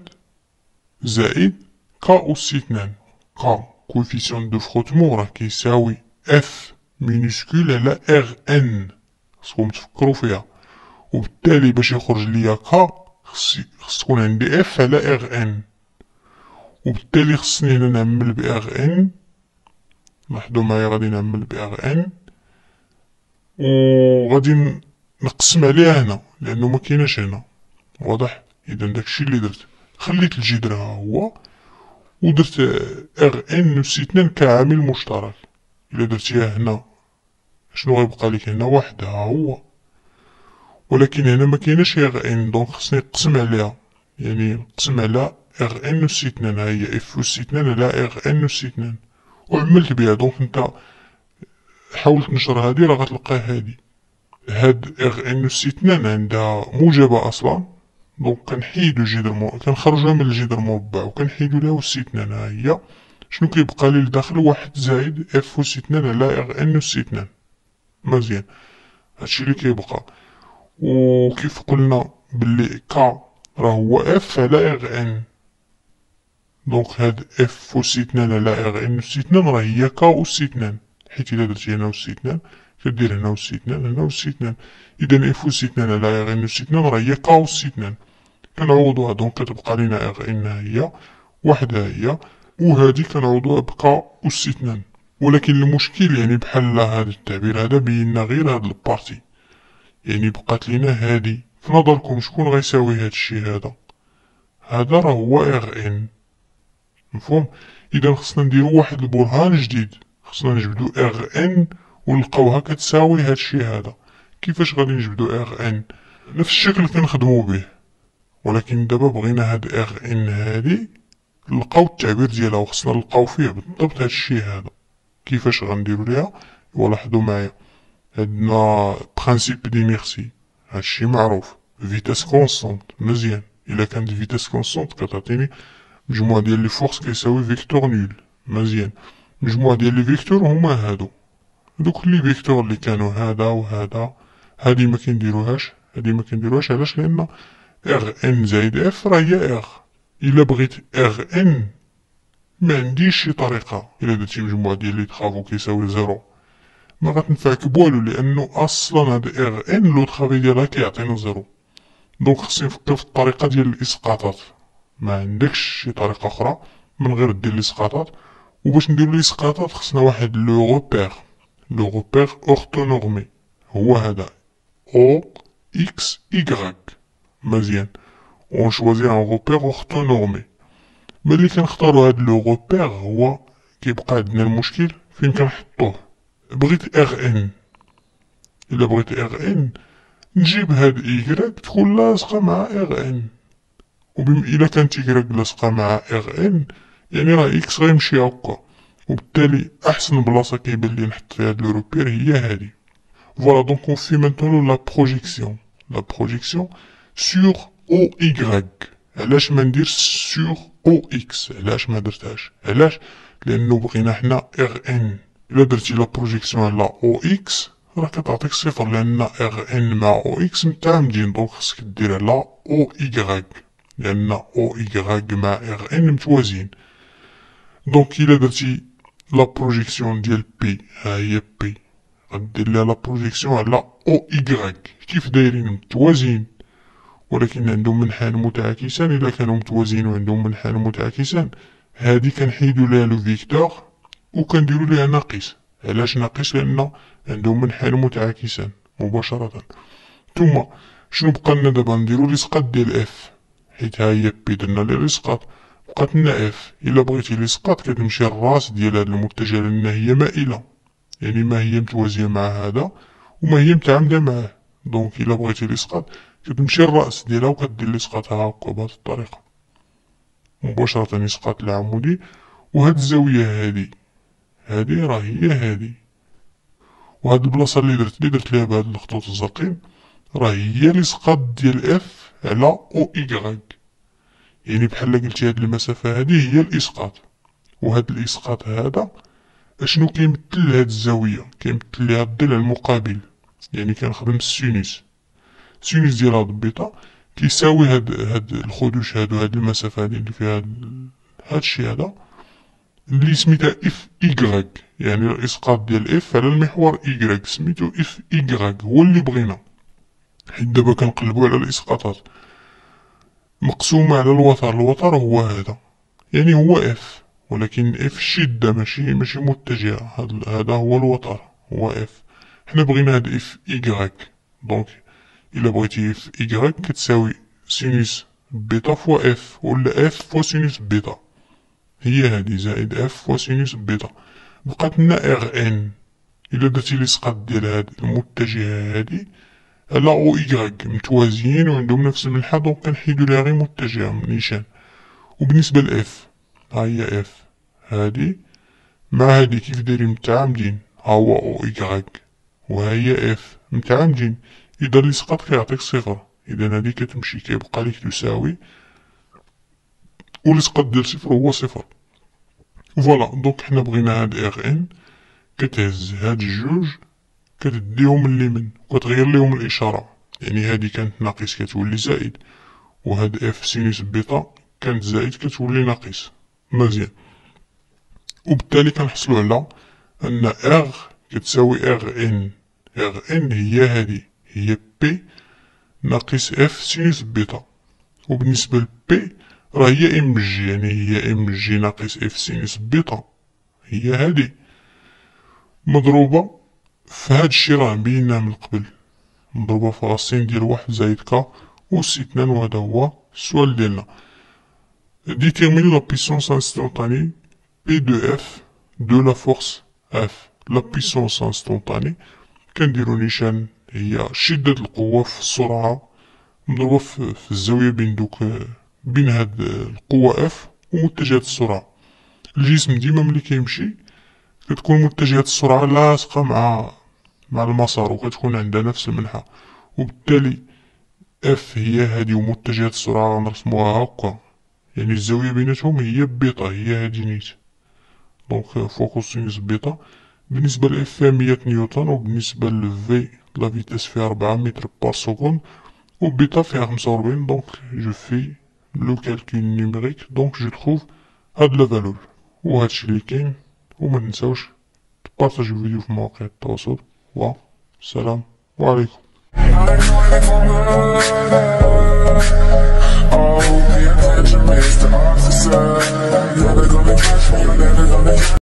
زائد K أس اثنان K coefficient de frottement راه كيساوي f minuscule على RN خصكم تفكروا فيها. وبالتالي باش يخرج ليا K خص تكون عندي f على RN وبالتالي خصني هنا نعمل ب RN لاحظوا معايا غادي نعمل ب RN وغادي نقسم عليها هنا لأنه ما كايناش هنا. واضح؟ إذا داكشي اللي درت. خليت الجذر ها هو ودرت RN اثنان كعامل مشترك. إلا درتيها هنا شنو غيبقى لك هنا؟ واحد ها هو. ولكن هنا ما كايناش RN donc خصني نقسم عليها. يعني نقسم على RN أس اثنان ها هي f أس اثنان على RN أس اثنان وعملت بها donc نتا حاول تنشر هادي راه غتلقى هادي هاد RN أس اثنان عندها موجبة أصلا. donc كنحيدو الجذر مو كنخرجوها من الجذر مربع وكنحيدو لها أس اثنان ها هي شنو كيبقى لي لداخل؟ واحد زائد f أس اثنان على RN أس اثنان مزيان. هادشي لي كيبقى. وكيف قلنا بلي K راه هو f على RN donc هاد f أس اثنان على RN أس اثنان راه هي K أس اثنان حيت إلا درتي هنا أس اثنان كدير هنا أس اثنان هنا أس اثنان اذا f أس اثنان على RN أس اثنان راه هي K أس اثنان كنعوضوها donc كتبقى لينا RN هي وحدة هي وهادي كنعوضوها ب K أس اثنان ولكن المشكل يعني بحال هذا التعبير هذا بينا غير هاد ال partie. يعني بقات لينا هادي. في نظركم شكون غيساوي هاد الشي هذا؟ هذا راه هو RN. مفهوم؟ إذا خصنا نديرو واحد البرهان جديد. خصنا نجبدو RN ونلقاوها كتساوي هادشي هذا. كيفاش غادي نجبدو RN؟ نفس الشكل كنخدمو به. ولكن دابا بغينا هاد RN هادي نلقاو التعبير ديالها وخصنا نلقاو فيه بالضبط هادشي هذا. كيفاش غنديرو ليها؟ ولاحظوا معايا. عندنا principe d'inertie هادشي معروف vitesse constante مزيان الا كانت vitesse constante كتعطيني مجموعة ديال les forces كيساوي vecteur nul مزيان مجموعة ديال les vecteurs هما هادو دوك les vecteurs اللي كانوا هذا وهذا هادي ما كنديروهاش هادي ما كنديروهاش علاش لأن RN زائد F راه هي R الا بغيت RN ما عنديش شي طريقة الا درتي مجموعة ديال les travaux كيساوي zéro ما غتنفعك بوالو لأنه أصلا هاد RN le travail ديالها؟ كيعطينا zéro. donc خصني نفكر في الطريقة ديال الإسقاطات. ما عندكش شي طريقة أخرى من غير دير الإسقاطات؟ وباش نديرو الإسقاطات خصنا واحد le repère le repère orthonormé هو هذا. OX Y مزيان. on choisit un repère orthonormé ملي كنختارو هاد le repère هو كيبقى عندنا المشكل فين كنحطوه. بغيت RN. إلا بغيت RN. نجيب هاد Y تكون لاصقة مع RN. وبما إلا كانت Y لاصقة مع RN يعني راه X غيمشي هكا. وبالتالي أحسن بلاصة كيبان لي نحط فيها هاد le repère هي هادي. voilà donc on fait maintenant la projection la projection sur OY علاش ما ندير sur OX علاش ما درتهاش؟ علاش؟ لأنه بغينا حنا RN. الا درتي la projection على OX راه كتعطيك صفر لأن RN مع OX متعامدين donc خصك دير على OY لأن OY مع RN متوازيين. donc إلا درتي la projection ديال P ها هي P غدير لها la projection على OY كيف دايرين متوازيين؟ ولكن عندهم منحان متعاكسان إلا كانوا متوازيين وعندهم منحان متعاكسان. هادي كنحيدو ليها le vecteur. وكنديرو ليها ناقص علاش ناقص لأن عندهم منحان متعاكسان مباشرة. ثم شنو بقى لنا دابا؟ نديرو الاسقاط ديال F حيت ها هي P درنا ليها الاسقاط بقات لنا F إلا بغيتي الاسقاط كتمشي الراس ديال هاد المتجه لأن هي مائلة. يعني ما هي متوازية مع هذا وما هي متعامدة معاه. donc إلا بغيتي الاسقاط كتمشي الراس ديالها وكدير الاسقاط هاكا بهاد الطريقة. مباشرة اسقاط العمودي. وهاد الزاوية هادي. هادي راه هي هادي وهاد البلاصة اللي درت لي درت ليها بهاد الخطوط الزرقين راه هي الاسقاط ديال F على OY يعني بحال قلتي هاد المسافة هادي هي الإسقاط. وهاد الإسقاط هذا أشنو كيمثل هاد الزاوية؟ كيمثل ليها الضلع المقابل. يعني كنخدم ال sinus ال sinus ديال هاد البيضة كيساوي هاد هاد الخدوش هادو هاد المسافة هادي اللي فيها هاد الشي هذا. اللي سميتها FY يعني الإسقاط ديال F على المحور Y سميتو FY هو اللي بغينا. حيت دابا كنقلبو على الإسقاطات. مقسومة على الوتر. الوتر هو هذا. يعني هو F. ولكن F شدة ماشي ماشي متجهة. هذا هو الوتر. هو F. حنا بغينا هاد FY donc إلا بغيتي FY كتساوي sinus bêta fois F. ولا F fois sinus bêta. هي هادي زائد F fois sinus bêta بقات لنا RN إلا درتي لي ديال هاد المتجهة هادي على OY متوازيين وعندهم نفس المنحى donc كنحيدو ليها غير متجهة من نيشان. وبالنسبة ل F ها هي F هادي مع هادي كيف دايرين متعامدين؟ ها هو OY وها هي F متعامدين. إذا لي كيعطيك صفر. إذا هادي كتمشي كيبقى ليك تساوي و سقط ديال صفر هو صفر. voilà donc حنا بغينا هاد RN كتهز هاد الجوج كتديهم اليمين وكتغير ليهم الإشارة. يعني هادي كانت ناقص كتولي زائد. وهاد F sinus bêta كانت زائد كتولي ناقص. مزيان. وبالتالي كنحصلو على أن R كتساوي RN. RN هي هادي هي P ناقص F sinus bêta. وبالنسبة ل P راه هي mg يعني هي mg ناقص F sinus bêta. هي هادي. مضروبة في هاد الشي راه مبيناه من قبل. مضروبة في racine ديال واحد زايد K au carré اثنان وهذا هو السؤال ديالنا. déterminer la puissance instantanée P de F de la force F la puissance instantanée كنديرو نيشان هي شدة القوة في السرعة مضروبة في الزاوية بين دوك بين هاد القوة F ومتجهات السرعة. الجسم ديما ملي كيمشي كتكون متجهات السرعة لاصقة مع مع المسار وكتكون عندها نفس المنحى وبالتالي F هي هادي ومتجهات السرعة غنرسموها هكا. يعني الزاوية بيناتهم هي بيتا هي هادي نيت. donc fois sinus bêta بالنسبة ل F مية نيوتن وبالنسبة ل V la vitesse فيها ربعة mètres par seconde و بيتا فيها خمسة وربعين donc je fais le calcul numérique, donc je trouve a de la valeur. Ou à chiliking, ou ma nissaouch, partagez la vidéo, vous manquez de tout ça. Salam, wa alaikum.